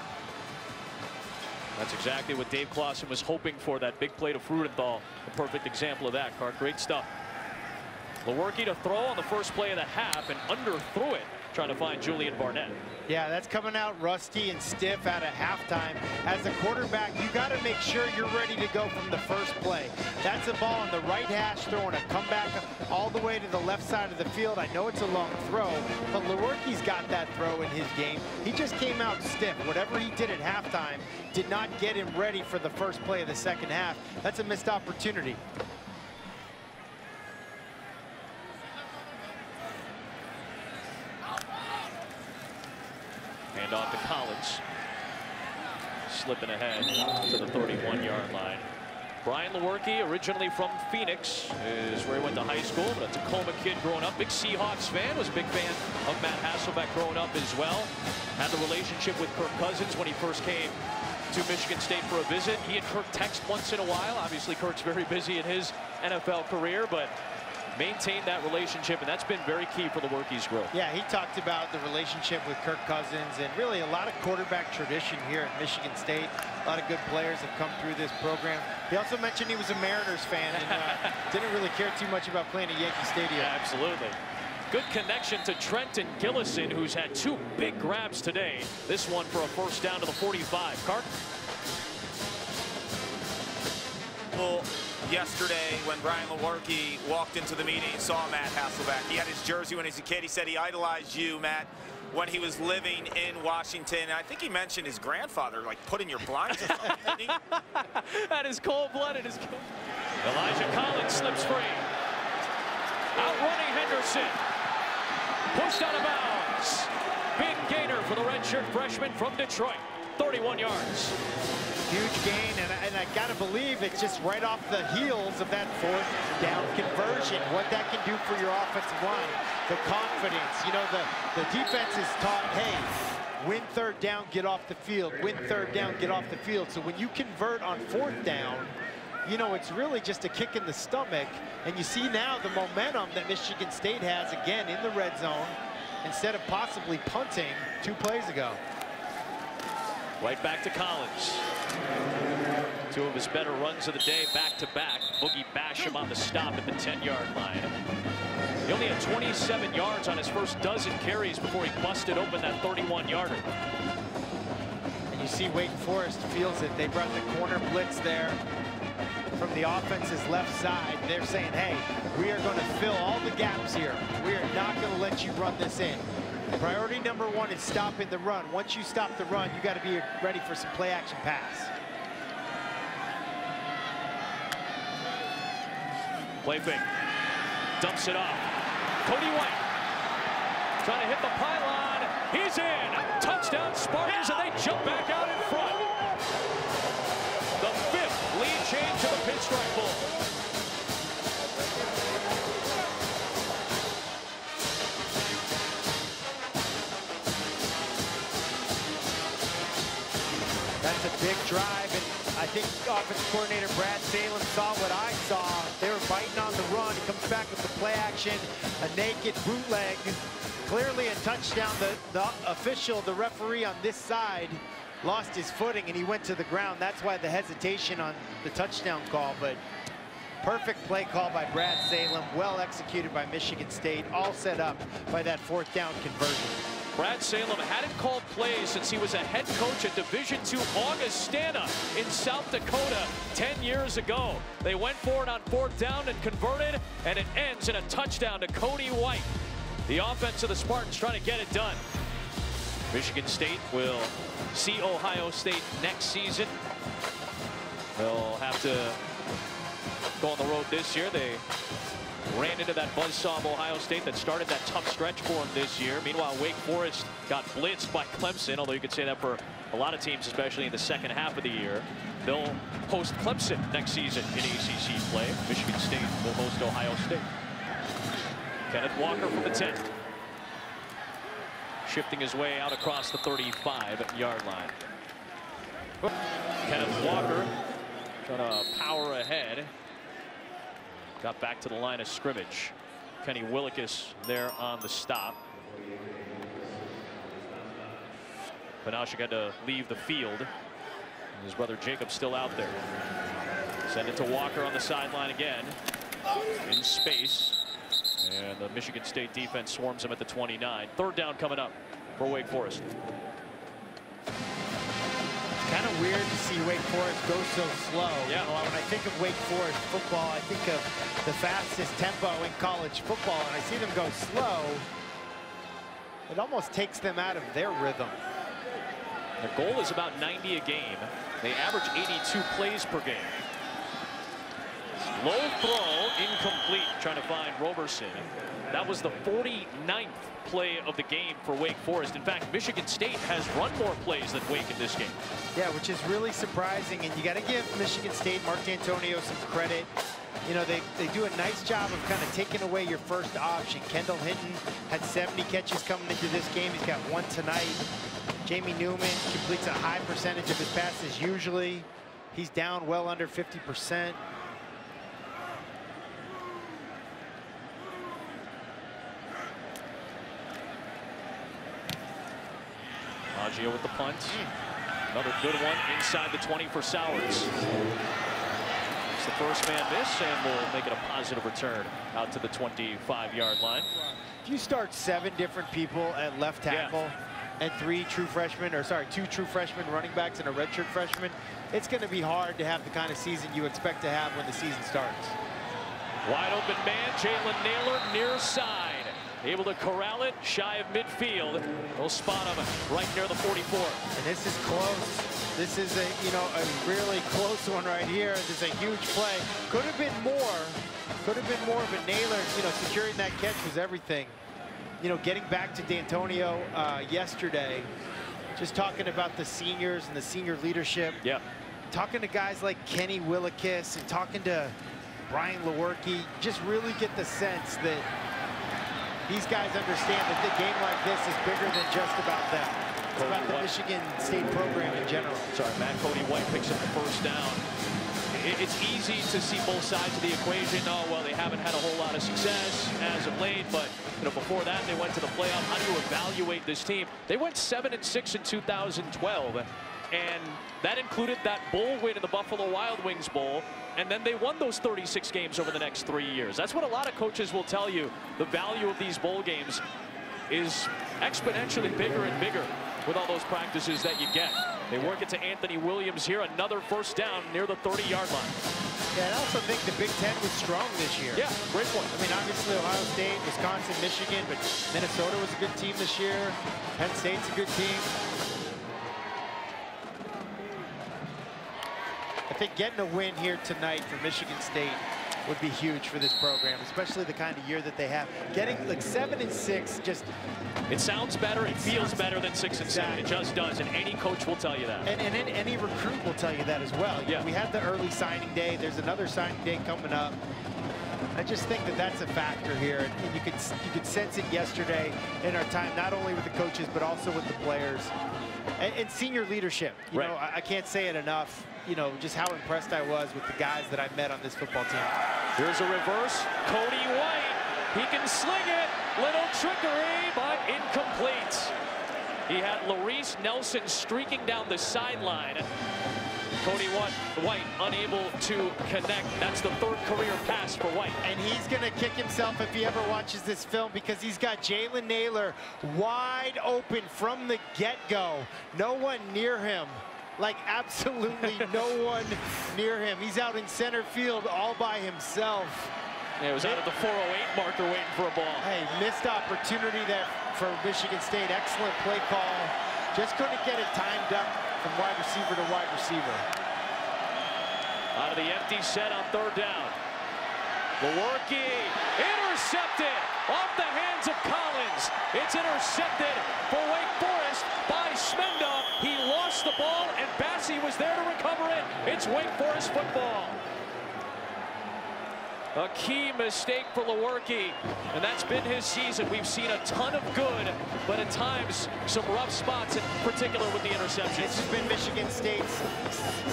That's exactly what Dave Clawson was hoping for, that big play to Freudenthal. A perfect example of that, Cark. Great stuff. Lewerke to throw on the first play of the half and underthrew it trying to find Julian Barnett. Yeah, that's coming out rusty and stiff out of halftime. As a quarterback, you got to make sure you're ready to go from the first play. That's a ball on the right hash, throwing a comeback all the way to the left side of the field. I know it's a long throw, but Lewerke's got that throw in his game. He just came out stiff. Whatever he did at halftime did not get him ready for the first play of the second half. That's a missed opportunity. Off to Collins. Slipping ahead to the 31-yard line. Brian Lewerke, originally from Phoenix, is where he went to high school, but a Tacoma kid growing up. Big Seahawks fan, was a big fan of Matt Hasselbeck growing up as well. Had the relationship with Kirk Cousins when he first came to Michigan State for a visit. He and Kirk text once in a while. Obviously, Kirk's very busy in his NFL career, but maintained that relationship, and that's been very key for Lewerke's growth. Yeah, he talked about the relationship with Kirk Cousins and really a lot of quarterback tradition here at Michigan State. A lot of good players have come through this program. He also mentioned he was a Mariners fan and uh, didn't really care too much about playing at Yankee Stadium. Yeah, absolutely. Good connection to Trenton Gillison, who's had two big grabs today. This one for a first down to the 45. Cark? Well, yesterday when Brian Lewerke walked into the meeting and saw Matt Hasselbeck. He had his jersey when he was a kid. He said he idolized you, Matt, when he was living in Washington. I think he mentioned his grandfather, like putting your blinds that is cold-blooded. Elijah Collins slips free. Outrunning Henderson. Pushed out of bounds. Big gainer for the redshirt freshman from Detroit. 31 yards. Huge gain, and, and I got to believe it's just right off the heels of that fourth down conversion. What that can do for your offensive line, the confidence. You know, the, the defense is taught, hey, win third down, get off the field. Win third down, get off the field. So when you convert on fourth down, you know, it's really just a kick in the stomach. And you see now the momentum that Michigan State has, again, in the red zone, instead of possibly punting two plays ago. Right back to Collins. Two of his better runs of the day back to back. Boogie Basham on the stop at the 10-yard line. He only had 27 yards on his first dozen carries before he busted open that 31-yarder. And you see Wake Forest feels it. They brought the corner blitz there from the offense's left side. They're saying, hey, we are going to fill all the gaps here. We are not going to let you run this in. Priority number one is stopping the run. Once you stop the run, you got to be ready for some play action pass. Play fake. Dumps it off. Cody White. Trying to hit the pylon. He's in. Touchdown Spartans, and they jump back out in front. The fifth lead change to the Pinstripe Bowl. That's a big drive, and I think offense coordinator Brad Salem saw what I saw. They were biting on the run. He comes back with the play action, a naked bootleg. Clearly a touchdown. The, the official, the referee on this side, lost his footing and he went to the ground. That's why the hesitation on the touchdown call, but perfect play call by Brad Salem, well executed by Michigan State, all set up by that fourth down conversion. Brad Salem hadn't called plays since he was a head coach at Division II Augustana in South Dakota 10 years ago. They went for it on fourth down and converted, and it ends in a touchdown to Cody White. The offense of the Spartans trying to get it done. Michigan State will see Ohio State next season. They'll have to go on the road this year. They ran into that buzzsaw of Ohio State that started that tough stretch for him this year. Meanwhile, Wake Forest got blitzed by Clemson, although you could say that for a lot of teams, especially in the second half of the year. They'll host Clemson next season in ACC play. Michigan State will host Ohio State. Kenneth Walker from the 10. Shifting his way out across the 35-yard line. Kenneth Walker to power ahead. Got back to the line of scrimmage. Kenny Willekes there on the stop. Panasiuk had to leave the field. His brother Jacob still out there. Send it to Walker on the sideline again. In space. And the Michigan State defense swarms him at the 29. Third down coming up for Wake Forest. Kind of weird to see Wake Forest go so slow. Yeah. You know, when I think of Wake Forest football, I think of the fastest tempo in college football, and I see them go slow. It almost takes them out of their rhythm. Their goal is about 90 a game. They average 82 plays per game. Low throw, incomplete, trying to find Roberson. That was the 49th play of the game for Wake Forest. In fact, Michigan State has run more plays than Wake in this game. Yeah, which is really surprising, and you got to give Michigan State, Mark Dantonio, some credit. You know, they, they do a nice job of kind of taking away your first option. Kendall Hinton had 70 catches coming into this game. He's got one tonight. Jamie Newman completes a high percentage of his passes usually. He's down well under 50%. Maggio with the punt. Another good one inside the 20 for Sowers. It's the first man miss, and will make it a positive return out to the 25-yard line. if you start seven different people at left tackle yeah. and three true freshmen, or sorry, two true freshmen running backs and a redshirt freshman, it's going to be hard to have the kind of season you expect to have when the season starts. Wide open man, Jalen Nailor near side. Able to corral it shy of midfield. They'll spot him right near the 44. And this is close. This is a, you know, a really close one right here. This is a huge play. Could have been more. Could have been more, but Nailor, you know, securing that catch was everything. You know, getting back to Dantonio uh, yesterday, just talking about the seniors and the senior leadership. Yeah. Talking to guys like Kenny Willekes and talking to Brian Lewerke, just really get the sense that these guys understand that the game like this is bigger than just about them. It's about the Michigan State program in general. Sorry, Matt Cody White picks up the first down. It's easy to see both sides of the equation. Oh, well, they haven't had a whole lot of success as of late, but you know, before that, they went to the playoff. How do you evaluate this team? They went 7 and 6 in 2012, and that included that bowl win in the Buffalo Wild Wings Bowl, and then they won those 36 games over the next three years. That's what a lot of coaches will tell you. The value of these bowl games is exponentially bigger and bigger with all those practices that you get. They work it to Anthony Williams here. Another first down near the 30-yard line. Yeah, I also think the Big Ten was strong this year. Yeah, great point. I mean, obviously Ohio State, Wisconsin, Michigan, but Minnesota was a good team this year. Penn State's a good team. Think getting a win here tonight for Michigan State would be huge for this program, especially the kind of year that they have. Getting like seven and six, just it sounds better, it, it feels better than six and seven. It just does, and any coach will tell you that. And, and any recruit will tell you that as well. yeah. we had the early signing day. There's another signing day coming up. I just think that that's a factor here, and you could you could sense it yesterday in our time, not only with the coaches but also with the players and, and senior leadership. You right. know, I, I can't say it enough you know, just how impressed I was with the guys that I met on this football team. Here's a reverse. Cody White. He can sling it. Little trickery, but incomplete. He had Laress Nelson streaking down the sideline. Cody White unable to connect. That's the third career pass for White. And he's going to kick himself if he ever watches this film because he's got Jalen Nailor wide open from the get-go. No one near him like absolutely no one near him. He's out in center field all by himself. Yeah, it was out of the 408 marker waiting for a ball. Hey, missed opportunity there for Michigan State. Excellent play call. Just couldn't get it timed up from wide receiver to wide receiver. Out of the empty set on third down. Lewerke intercepted off the hands of Collins. It's intercepted for Wake Forest by Smenda. He lost the ball, and Bassey was there to recover it. It's Wake Forest football. A key mistake for Lewerke, and that's been his season. We've seen a ton of good, but at times some rough spots, in particular with the interceptions. This has been Michigan State's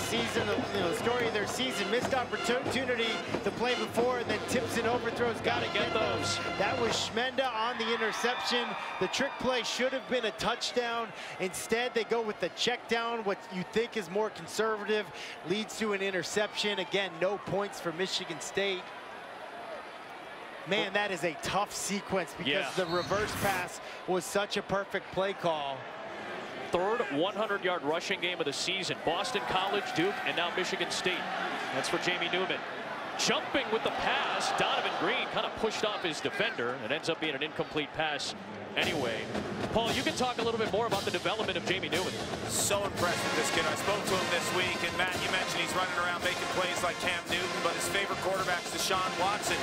season, you know, story of their season. Missed opportunity to play before, and then tips and overthrows. Got to get those. That was Smenda on the interception. The trick play should have been a touchdown. Instead, they go with the check down, what you think is more conservative, leads to an interception. Again, no points for Michigan State. Man, that is a tough sequence because yeah. the reverse pass was such a perfect play call. Third 100-yard rushing game of the season. Boston College, Duke, and now Michigan State. That's for Jamie Newman. Jumping with the pass, Donovan Green kind of pushed off his defender. It ends up being an incomplete pass anyway. Paul, you can talk a little bit more about the development of Jamie Newman. So impressed with this kid. I spoke to him this week, and Matt, you mentioned he's running around making plays like Cam Newton, but his favorite quarterback is Deshaun Watson.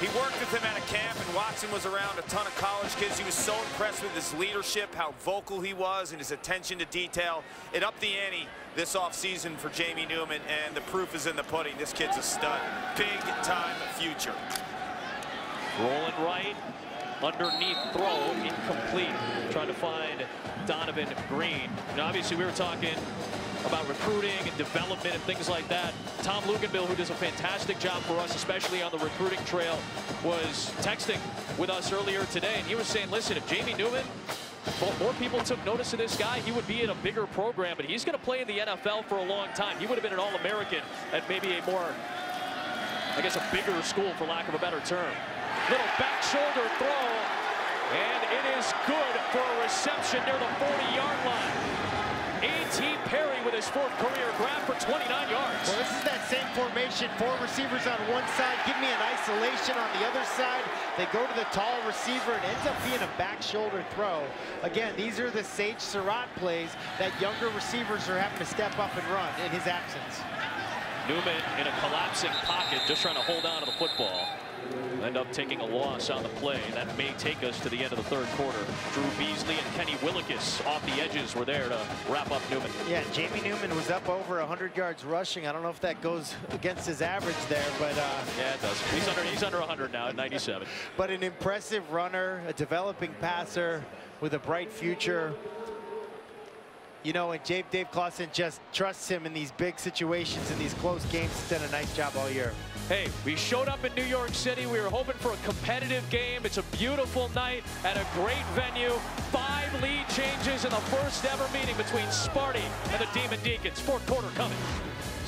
He worked with him at a camp, and Watson was around a ton of college kids. He was so impressed with his leadership, how vocal he was, and his attention to detail. It upped the ante this offseason for Jamie Newman, and the proof is in the pudding. This kid's a stud. Big-time future. Rolling right, underneath throw, incomplete. Trying to find Donovan Green. Now, obviously, we were talking about recruiting and development and things like that. Tom Luginbill, who does a fantastic job for us, especially on the recruiting trail, was texting with us earlier today, and he was saying, listen, if Jamie Newman more people took notice of this guy, he would be in a bigger program, but he's going to play in the NFL for a long time. He would have been an All-American at maybe a more, I guess, a bigger school, for lack of a better term. Little back shoulder throw And it is good for a reception near the 40-yard line. A.T. Perry with his fourth career grab for 29 yards. Well, this is that same formation. Four receivers on one side. Give me an isolation on the other side. They go to the tall receiver. It ends up being a back shoulder throw. Again, these are the Sage Surratt plays that younger receivers are having to step up and run in his absence. Newman in a collapsing pocket, just trying to hold on to the football. End up taking a loss on the play. That may take us to the end of the third quarter. Drew Beesley and Kenny Willekes off the edges were there to wrap up Newman. Yeah, Jamie Newman was up over 100 yards rushing. I don't know if that goes against his average there, but uh, yeah, it does. He's under he's under 100 now at 97. but an impressive runner, a developing passer with a bright future. You know, and Dave, Dave Clawson just trusts him in these big situations, in these close games. He's done a nice job all year. Hey, we showed up in New York City. We were hoping for a competitive game. It's a beautiful night at a great venue. Five lead changes in the first ever meeting between Sparty and the Demon Deacons. Fourth quarter coming.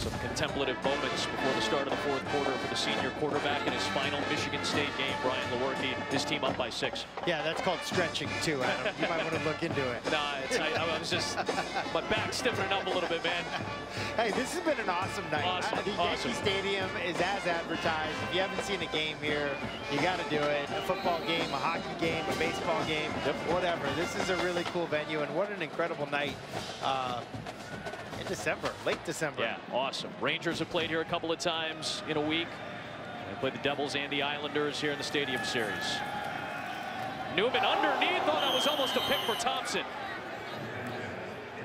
Some contemplative moments before the start of the fourth quarter for the senior quarterback in his final Michigan State game, Brian Lewerke, his team up by six. Yeah, that's called stretching, too, Adam. you might want to look into it. Nah, I, I, was just, my back stiffening up a little bit, man. Hey, this has been an awesome night. Awesome, uh, the awesome. Yankee Stadium is as advertised. If you haven't seen a game here, you got to do it. A football game, a hockey game, a baseball game, yep. whatever. This is a really cool venue, and what an incredible night. Uh, December, late December. Yeah, awesome. Rangers have played here a couple of times in a week. They played the Devils and the Islanders here in the Stadium Series. Newman underneath. Oh, that was almost a pick for Thompson.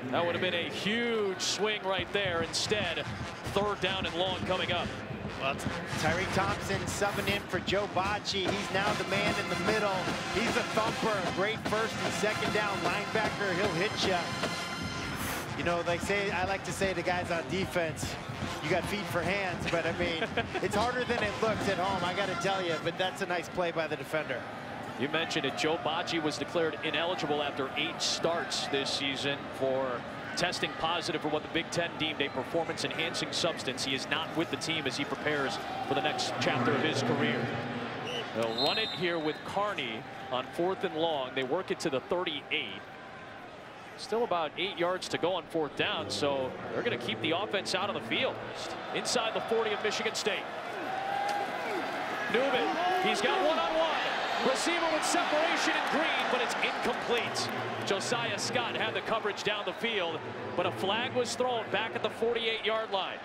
That would have been a huge swing right there. Instead, third down and long coming up. Well, Tyriq Thompson subbing in for Joe Bachie. He's now the man in the middle. He's a thumper. Great first and second down linebacker. He'll hit you. You know, like say, I like to say to guys on defense, you got feet for hands, but I mean, it's harder than it looks at home, I got to tell you, but that's a nice play by the defender. You mentioned it, Joe Bachie was declared ineligible after eight starts this season for testing positive for what the Big Ten deemed a performance-enhancing substance. He is not with the team as he prepares for the next chapter of his career. They'll run it here with Carney on fourth and long. They work it to the 38. Still about eight yards to go on fourth down, so they're going to keep the offense out of the field. Inside the 40 of Michigan State. Newman, he's got one-on-one. -on -one. Receiver with separation and green, but it's incomplete. Josiah Scott had the coverage down the field, but a flag was thrown back at the 48-yard line.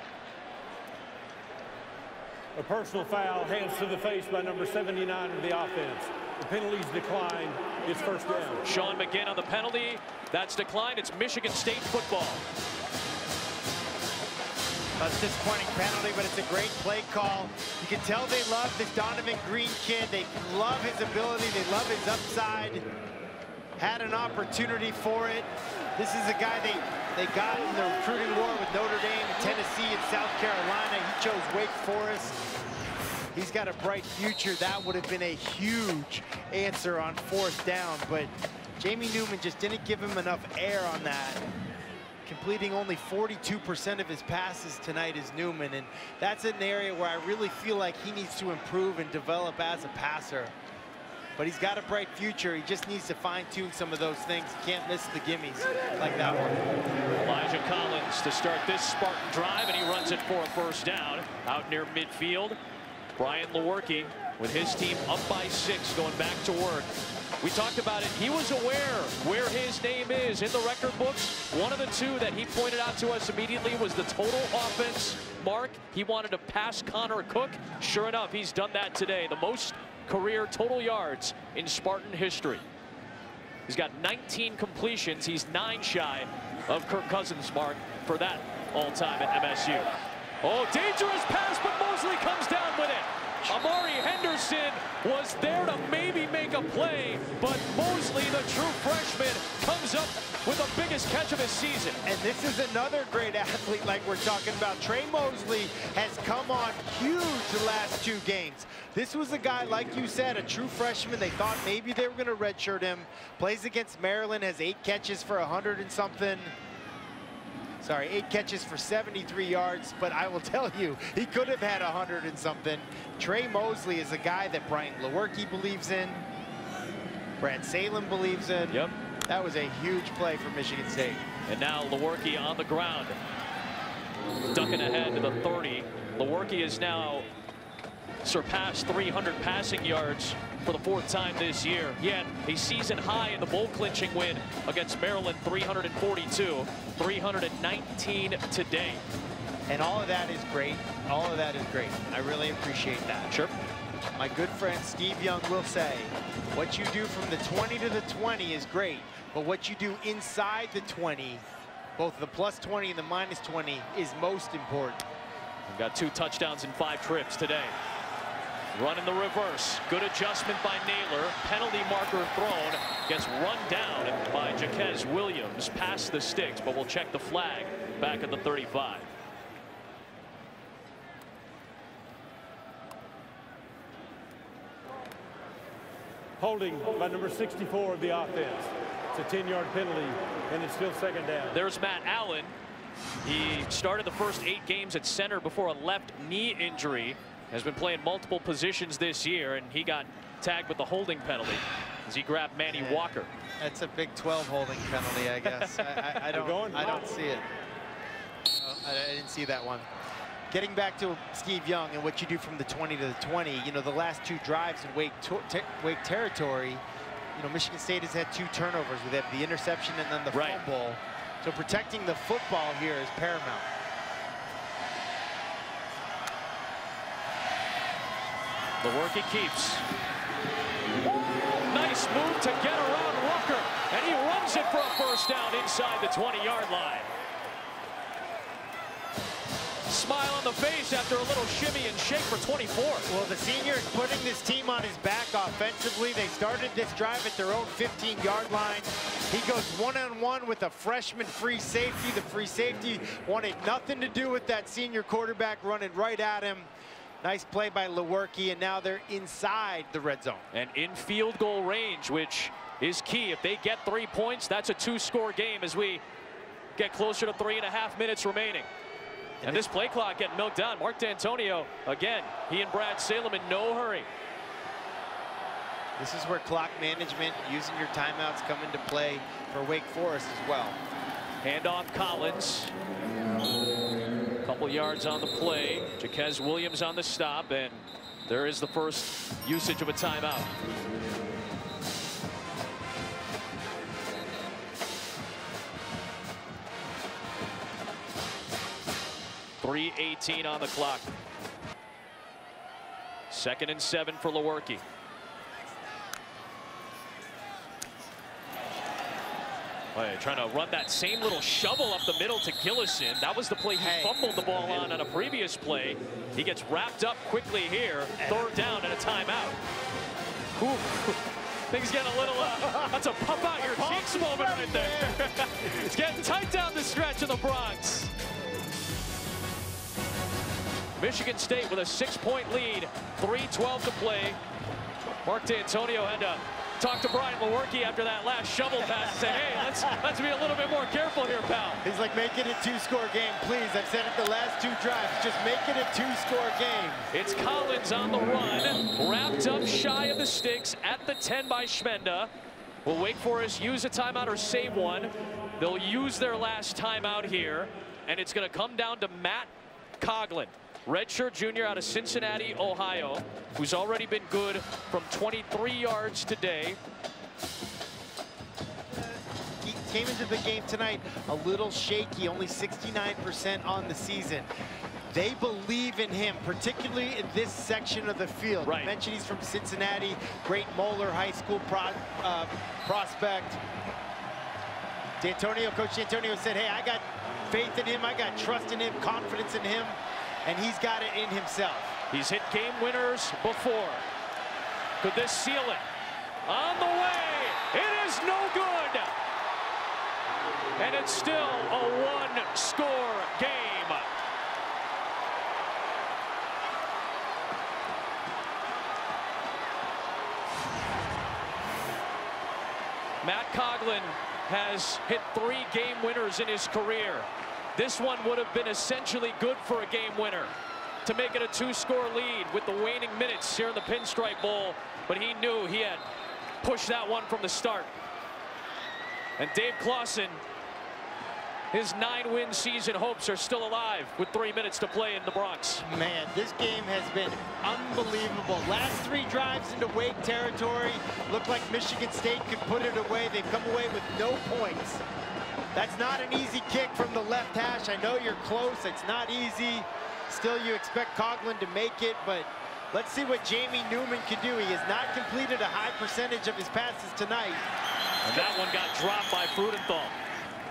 A personal foul, hands to the face by number 79 of the offense. The penalty's declined. It's first down. Sean McGinn on the penalty. That's declined. It's Michigan State football. Uh, That's a disappointing penalty, but it's a great play call. You can tell they love this Donovan Green kid. They love his ability. They love his upside. Had an opportunity for it. This is a guy they, they got in the recruiting war with Notre Dame, Tennessee, and South Carolina. He chose Wake Forest. He's got a bright future. That would have been a huge answer on fourth down, but Jamie Newman just didn't give him enough air on that. Completing only 42% of his passes tonight is Newman, and that's an area where I really feel like he needs to improve and develop as a passer. But he's got a bright future. He just needs to fine-tune some of those things. Can't miss the gimmies like that one. Elijah Collins to start this Spartan drive, and he runs it for a first down out near midfield. Brian Lewerke with his team up by six going back to work. We talked about it. He was aware where his name is in the record books. One of the two that he pointed out to us immediately was the total offense mark. He wanted to pass Connor Cook. Sure enough, he's done that today. The most career total yards in Spartan history. He's got 19 completions. He's nine shy of Kirk Cousins' mark for that all-time at MSU. Oh, dangerous pass, but Mosley comes down with it. Amari Henderson was there to maybe make a play, but Mosley, the true freshman, comes up with the biggest catch of his season. And this is another great athlete like we're talking about. Trey Mosley has come on huge the last two games. This was a guy, like you said, a true freshman. They thought maybe they were going to redshirt him. Plays against Maryland, has eight catches for 100 and something. Sorry, eight catches for 73 yards, but I will tell you, he could have had 100 and something. Trey Mosley is a guy that Brian Lewerke believes in. Brad Salem believes in. Yep. That was a huge play for Michigan State. And now Lewerke on the ground. Ducking ahead to the 30. Lewerke is now surpassed 300 passing yards for the fourth time this year. Yet a season high in the bowl clinching win against Maryland 342, 319 today. And all of that is great. All of that is great. I really appreciate that. Sure. My good friend Steve Young will say, what you do from the 20 to the 20 is great, but what you do inside the 20, both the plus 20 and the minus 20, is most important. We've got two touchdowns in five trips today. Running the reverse. Good adjustment by Nailor. Penalty marker thrown. Gets run down by Jaquez Williams past the sticks, but we'll check the flag back at the 35. Holding by number 64 of the offense. It's a 10-yard penalty, and it's still second down. There's Matt Allen. He started the first eight games at center before a left knee injury. Has been playing multiple positions this year, and he got tagged with the holding penalty as he grabbed Manny Yeah. Walker. That's a Big 12 holding penalty, I guess. I, I, I don't. going? I don't see it. Oh, I, I didn't see that one. Getting back to Steve Young and what you do from the 20 to the 20, you know, the last two drives in Wake, to Wake territory, you know, Michigan State has had two turnovers. We have the interception and then the Right. fumble. So protecting the football here is paramount. Lewerke keeps. Nice move to get around Walker, and he runs it for a first down inside the 20-yard line. Smile on the face after a little shimmy and shake for 24. Well, the senior is putting this team on his back offensively. They started this drive at their own 15-yard line. He goes one-on-one with a freshman free safety. The free safety wanted nothing to do with that senior quarterback running right at him. Nice play by Lewerke, and now they're inside the red zone. And in field goal range, which is key. If they get three points, that's a two-score game as we get closer to three and a half minutes remaining. And this play clock getting milked down. Mark Dantonio, again, he and Brad Salem in no hurry. This is where clock management, using your timeouts come into play for Wake Forest as well. Handoff Collins. Couple yards on the play. Jaquez Williams on the stop, and there is the first usage of a timeout. Three eighteen on the clock. Second and seven for Lewerke. Trying to run that same little shovel up the middle to Gillison. That was the play he Hey. fumbled the ball on on a previous play. He gets wrapped up quickly here. Third down and a timeout. Ooh, things getting a little, uh, that's a pump out your cheeks moment right there. it's getting tight down the stretch in the Bronx. Michigan State with a six-point lead, 3-12 to play. Mark Dantonio had to talk to Brian Lewerke after that last shovel pass and say, hey, let's, let's be a little bit more careful here, pal. He's like, make it a two-score game, please. I've said it the last two drives. Just make it a two-score game. It's Collins on the run, wrapped up shy of the sticks at the 10 by Smenda. Will Wake Forest use a timeout or save one? They'll use their last timeout here, and it's going to come down to Matt Coghlin, redshirt junior out of Cincinnati, Ohio, who's already been good from 23 yards today. He came into the game tonight a little shaky, only 69% on the season. They believe in him, particularly in this section of the field. Right. You mentioned he's from Cincinnati, great Moeller High School pro, uh, prospect. Dantonio, Coach Dantonio said, hey, I got faith in him, I got trust in him, confidence in him, and he's got it in himself. He's hit game winners before. Could this seal it? On the way. It is no good. And it's still a one-score game. Matt Coghlin has hit three game winners in his career. This one would have been essentially good for a game winner to make it a two-score lead with the waning minutes here in the Pinstripe Bowl. But he knew he had pushed that one from the start. And Dave Clawson, his nine-win season hopes are still alive with three minutes to play in the Bronx. Man, this game has been unbelievable. Last three drives into Wake territory. Looked like Michigan State could put it away. They've come away with no points. That's not an easy kick from the left hash. I know you're close. It's not easy. Still, you expect Coghlin to make it, but let's see what Jamie Newman can do. He has not completed a high percentage of his passes tonight. And that one got dropped by Freudenthal.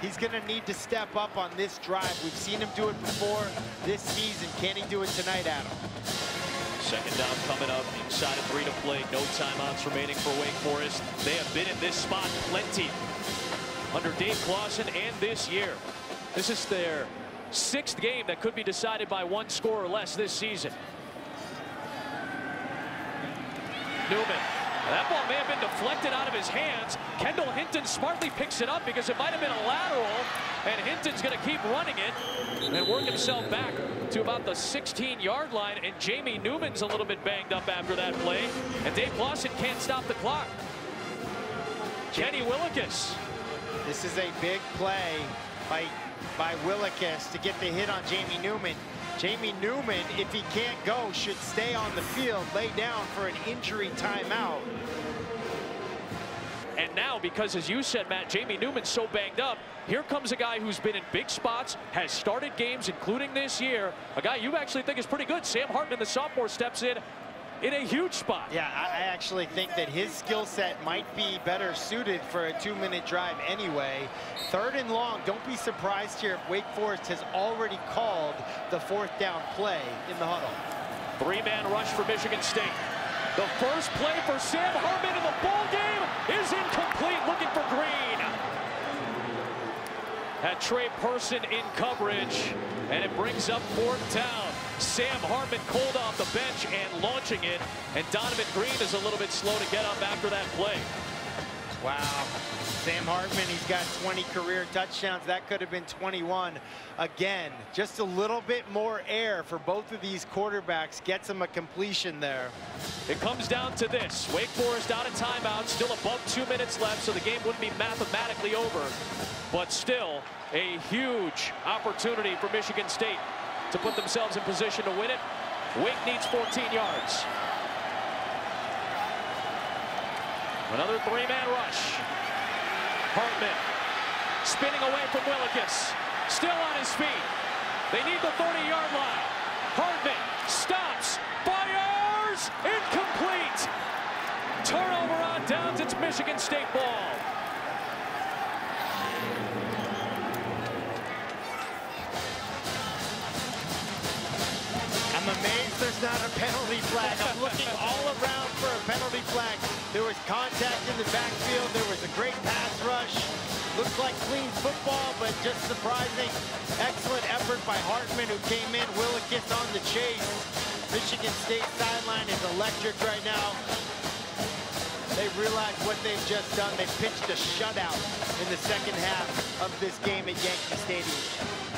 He's going to need to step up on this drive. We've seen him do it before this season. Can he do it tonight, Adam? Second down coming up, inside of three to play. No timeouts remaining for Wake Forest. They have been in this spot plenty under Dave Clawson and this year. This is their sixth game that could be decided by one score or less this season. Newman. That ball may have been deflected out of his hands. Kendall Hinton smartly picks it up because it might have been a lateral, and Hinton's going to keep running it and work himself back to about the 16-yard line, and Jamie Newman's a little bit banged up after that play, and Dave Clawson can't stop the clock. Kenny Willekes. This is a big play by, by Willekes to get the hit on Jamie Newman. Jamie Newman, if he can't go, should stay on the field, lay down for an injury timeout. And now, because as you said, Matt, Jamie Newman's so banged up, here comes a guy who's been in big spots, has started games, including this year, a guy you actually think is pretty good. Sam Hartman, the sophomore, steps in in a huge spot. Yeah, I actually think that his skill set might be better suited for a two-minute drive anyway. Third and long, don't be surprised here if Wake Forest has already called the fourth down play in the huddle. Three-man rush for Michigan State. The first play for Sam Hartman in the ball game is incomplete, looking for Greene. Had Trey Person in coverage, and it brings up fourth down. Sam Hartman cold off the bench and launching it. And Donavon Greene is a little bit slow to get up after that play. Wow. Sam Hartman, he's got 20 career touchdowns. That could have been 21. Again, just a little bit more air for both of these quarterbacks gets him a completion there. It comes down to this. Wake Forest out of timeout, still above two minutes left, so the game wouldn't be mathematically over. But still, a huge opportunity for Michigan State to put themselves in position to win it. Wake needs 14 yards. Another three-man rush. Hartman spinning away from Willekes. Still on his feet. They need the 30-yard line. Hartman stops, fires, incomplete. Turnover on downs. It's Michigan State ball. Amazed there's not a penalty flag. I'm looking all around for a penalty flag. There was contact in the backfield. There was a great pass rush. Looks like clean football, but just surprising. Excellent effort by Hartman, who came in. Willekes on the chase. Michigan State sideline is electric right now. They realize what they've just done. They pitched a shutout in the second half of this game at Yankee Stadium.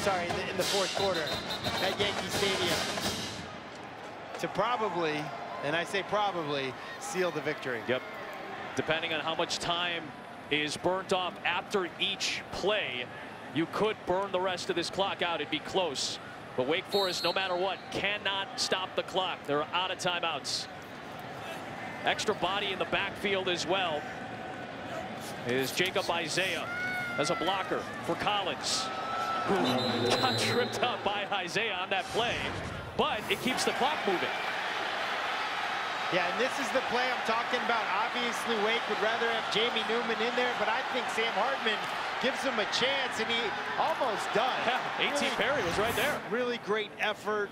Sorry, in the fourth quarter at Yankee Stadium to probably, and I say probably, seal the victory. Yep. Depending on how much time is burnt off after each play, you could burn the rest of this clock out. It'd be close. But Wake Forest, no matter what, cannot stop the clock. They're out of timeouts. Extra body in the backfield as well is Jacob Isaiah as a blocker for Collins, who got tripped up by Isaiah on that play but it keeps the clock moving. Yeah, and this is the play I'm talking about. Obviously, Wake would rather have Jamie Newman in there, but I think Sam Hartman gives him a chance, and he almost does. Yeah, 18 really, Perry was right there. Really great effort.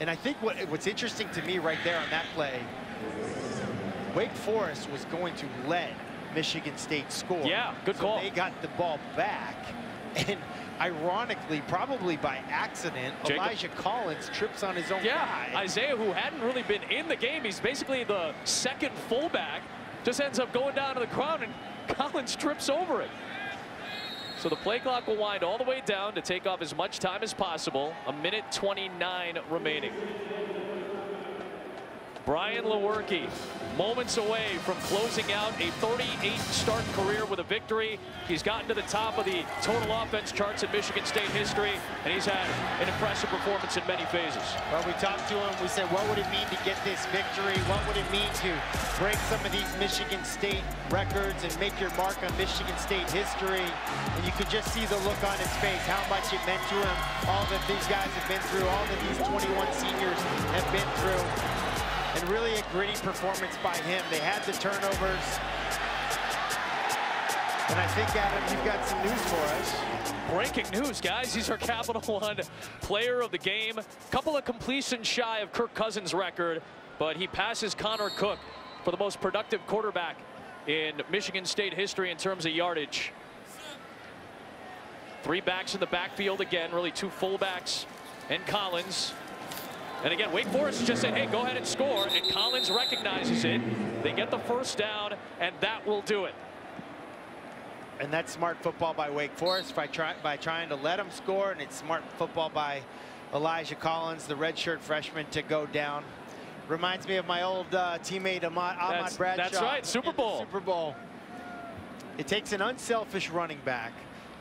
And I think what, what's interesting to me right there on that play, Wake Forest was going to let Michigan State score. Yeah, good so call. They got the ball back, and ironically, probably by accident, Jacob. Elijah Collins trips on his own yeah, guy. Isaiah, who hadn't really been in the game, he's basically the second fullback, just ends up going down to the ground, and Collins trips over it. So the play clock will wind all the way down to take off as much time as possible. A minute 29 remaining. Brian Lewerke, moments away from closing out a 38-start career with a victory. He's gotten to the top of the total offense charts in Michigan State history, and he's had an impressive performance in many phases. Well, we talked to him. We said, what would it mean to get this victory? What would it mean to break some of these Michigan State records and make your mark on Michigan State history? And you could just see the look on his face, how much it meant to him, all that these guys have been through, all that these 21 seniors have been through and really a gritty performance by him. They had the turnovers. And I think, Adam, you've got some news for us. Breaking news, guys. He's our Capital One player of the game. Couple of completions shy of Kirk Cousins' record, but he passes Connor Cook for the most productive quarterback in Michigan State history in terms of yardage. Three backs in the backfield again, really two fullbacks and Collins. And again, Wake Forest just said, hey, go ahead and score. And Collins recognizes it. They get the first down, and that will do it. And that's smart football by Wake Forest by, try, by trying to let them score. And it's smart football by Elijah Collins, the redshirt freshman, to go down. Reminds me of my old uh, teammate Ahmad, Ahmad that's, Bradshaw. That's right, Super Bowl. Super Bowl. It takes an unselfish running back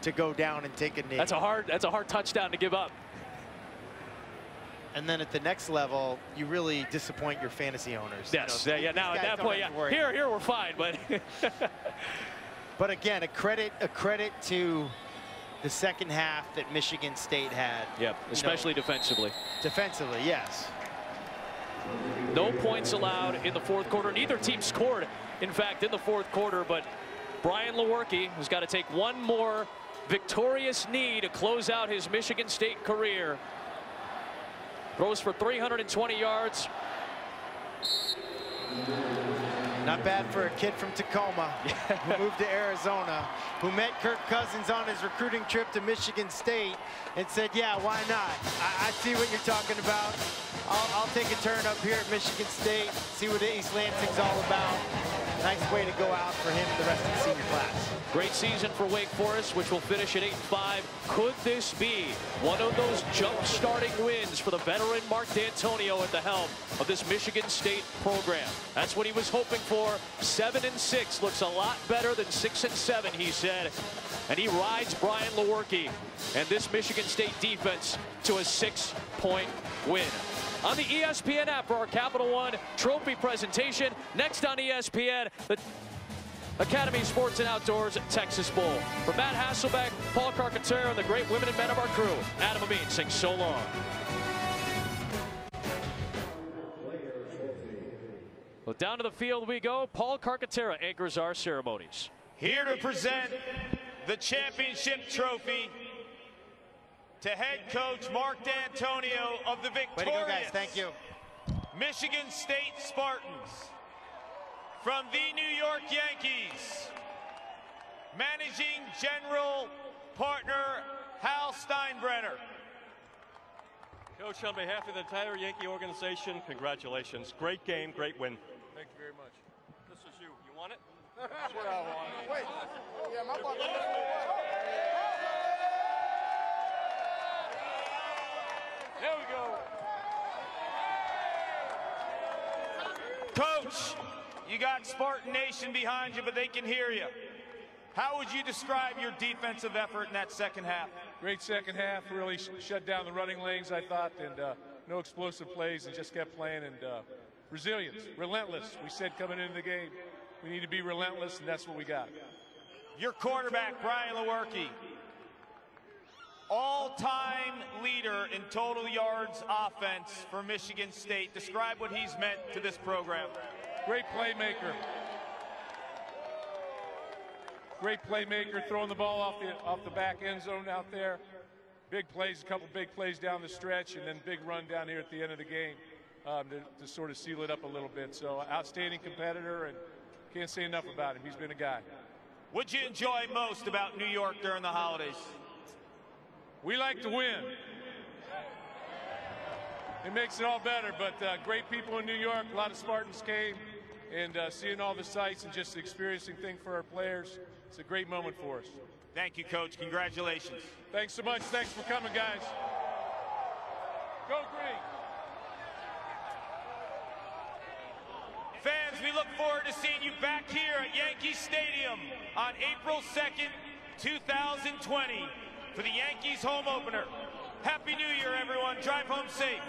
to go down and take a knee. That's a hard. That's a hard touchdown to give up. And then at the next level, you really disappoint your fantasy owners. Yes, you know, yeah, yeah. Now at that point, yeah. Here, here we're fine, but. but again, a credit, a credit to the second half that Michigan State had. Yep, especially know, defensively. Defensively, yes. No points allowed in the fourth quarter. Neither team scored, in fact, in the fourth quarter. But Brian Lewerke has got to take one more victorious knee to close out his Michigan State career. Throws for 320 yards. Not bad for a kid from Tacoma who moved to Arizona, who met Kirk Cousins on his recruiting trip to Michigan State and said, yeah, why not? I, I see what you're talking about. I'll, I'll, take a turn up here at Michigan State, see what East Lansing's all about. Nice way to go out for him and the rest of the senior class. Great season for Wake Forest, which will finish at 8-5. Could this be one of those jump-starting wins for the veteran Mark Dantonio at the helm of this Michigan State program? That's what he was hoping for. 7 and 6 looks a lot better than 6 and 7, he said. And he rides Brian Lewerke and this Michigan State defense to a six-point win on the ESPN app for our Capital One trophy presentation. Next on ESPN, the Academy Sports and Outdoors Texas Bowl. For Matt Hasselbeck, Paul Carcaterra, and the great women and men of our crew, Adam Amin sings so long. Well, down to the field we go. Paul Carcaterra anchors our ceremonies. Here to present the championship trophy to head coach Mark Dantonio of the victorious go, guys. Thank you. Michigan State Spartans. From the New York Yankees, managing general partner Hal Steinbrenner. Coach, on behalf of the entire Yankee organization, congratulations. Great game, great win. Thank you very much. This is you. You want it? That's what I want. Wait. Yeah, my There we go. Coach, you got Spartan Nation behind you, but they can hear you. How would you describe your defensive effort in that second half? Great second half. Really sh shut down the running lanes, I thought, and uh, no explosive plays, and just kept playing. And uh, resilience, relentless. We said coming into the game, we need to be relentless, and that's what we got. Your quarterback, Brian Lewerke, all-time leader in total yards offense for Michigan State. Describe what he's meant to this program. Great playmaker. Great playmaker, throwing the ball off the off the back end zone out there. Big plays, a couple big plays down the stretch, and then big run down here at the end of the game um, to, to sort of seal it up a little bit. So outstanding competitor, and can't say enough about him. He's been a guy. What'd you enjoy most about New York during the holidays? We like to win. It makes it all better, but uh, great people in New York. A lot of Spartans came, and uh, seeing all the sights and just experiencing things for our players, it's a great moment for us. Thank you, Coach. Congratulations. Thanks so much. Thanks for coming, guys. Go Green. Fans, we look forward to seeing you back here at Yankee Stadium on April 2nd, 2020 for the Yankees home opener. Happy New Year, everyone. Drive home safe.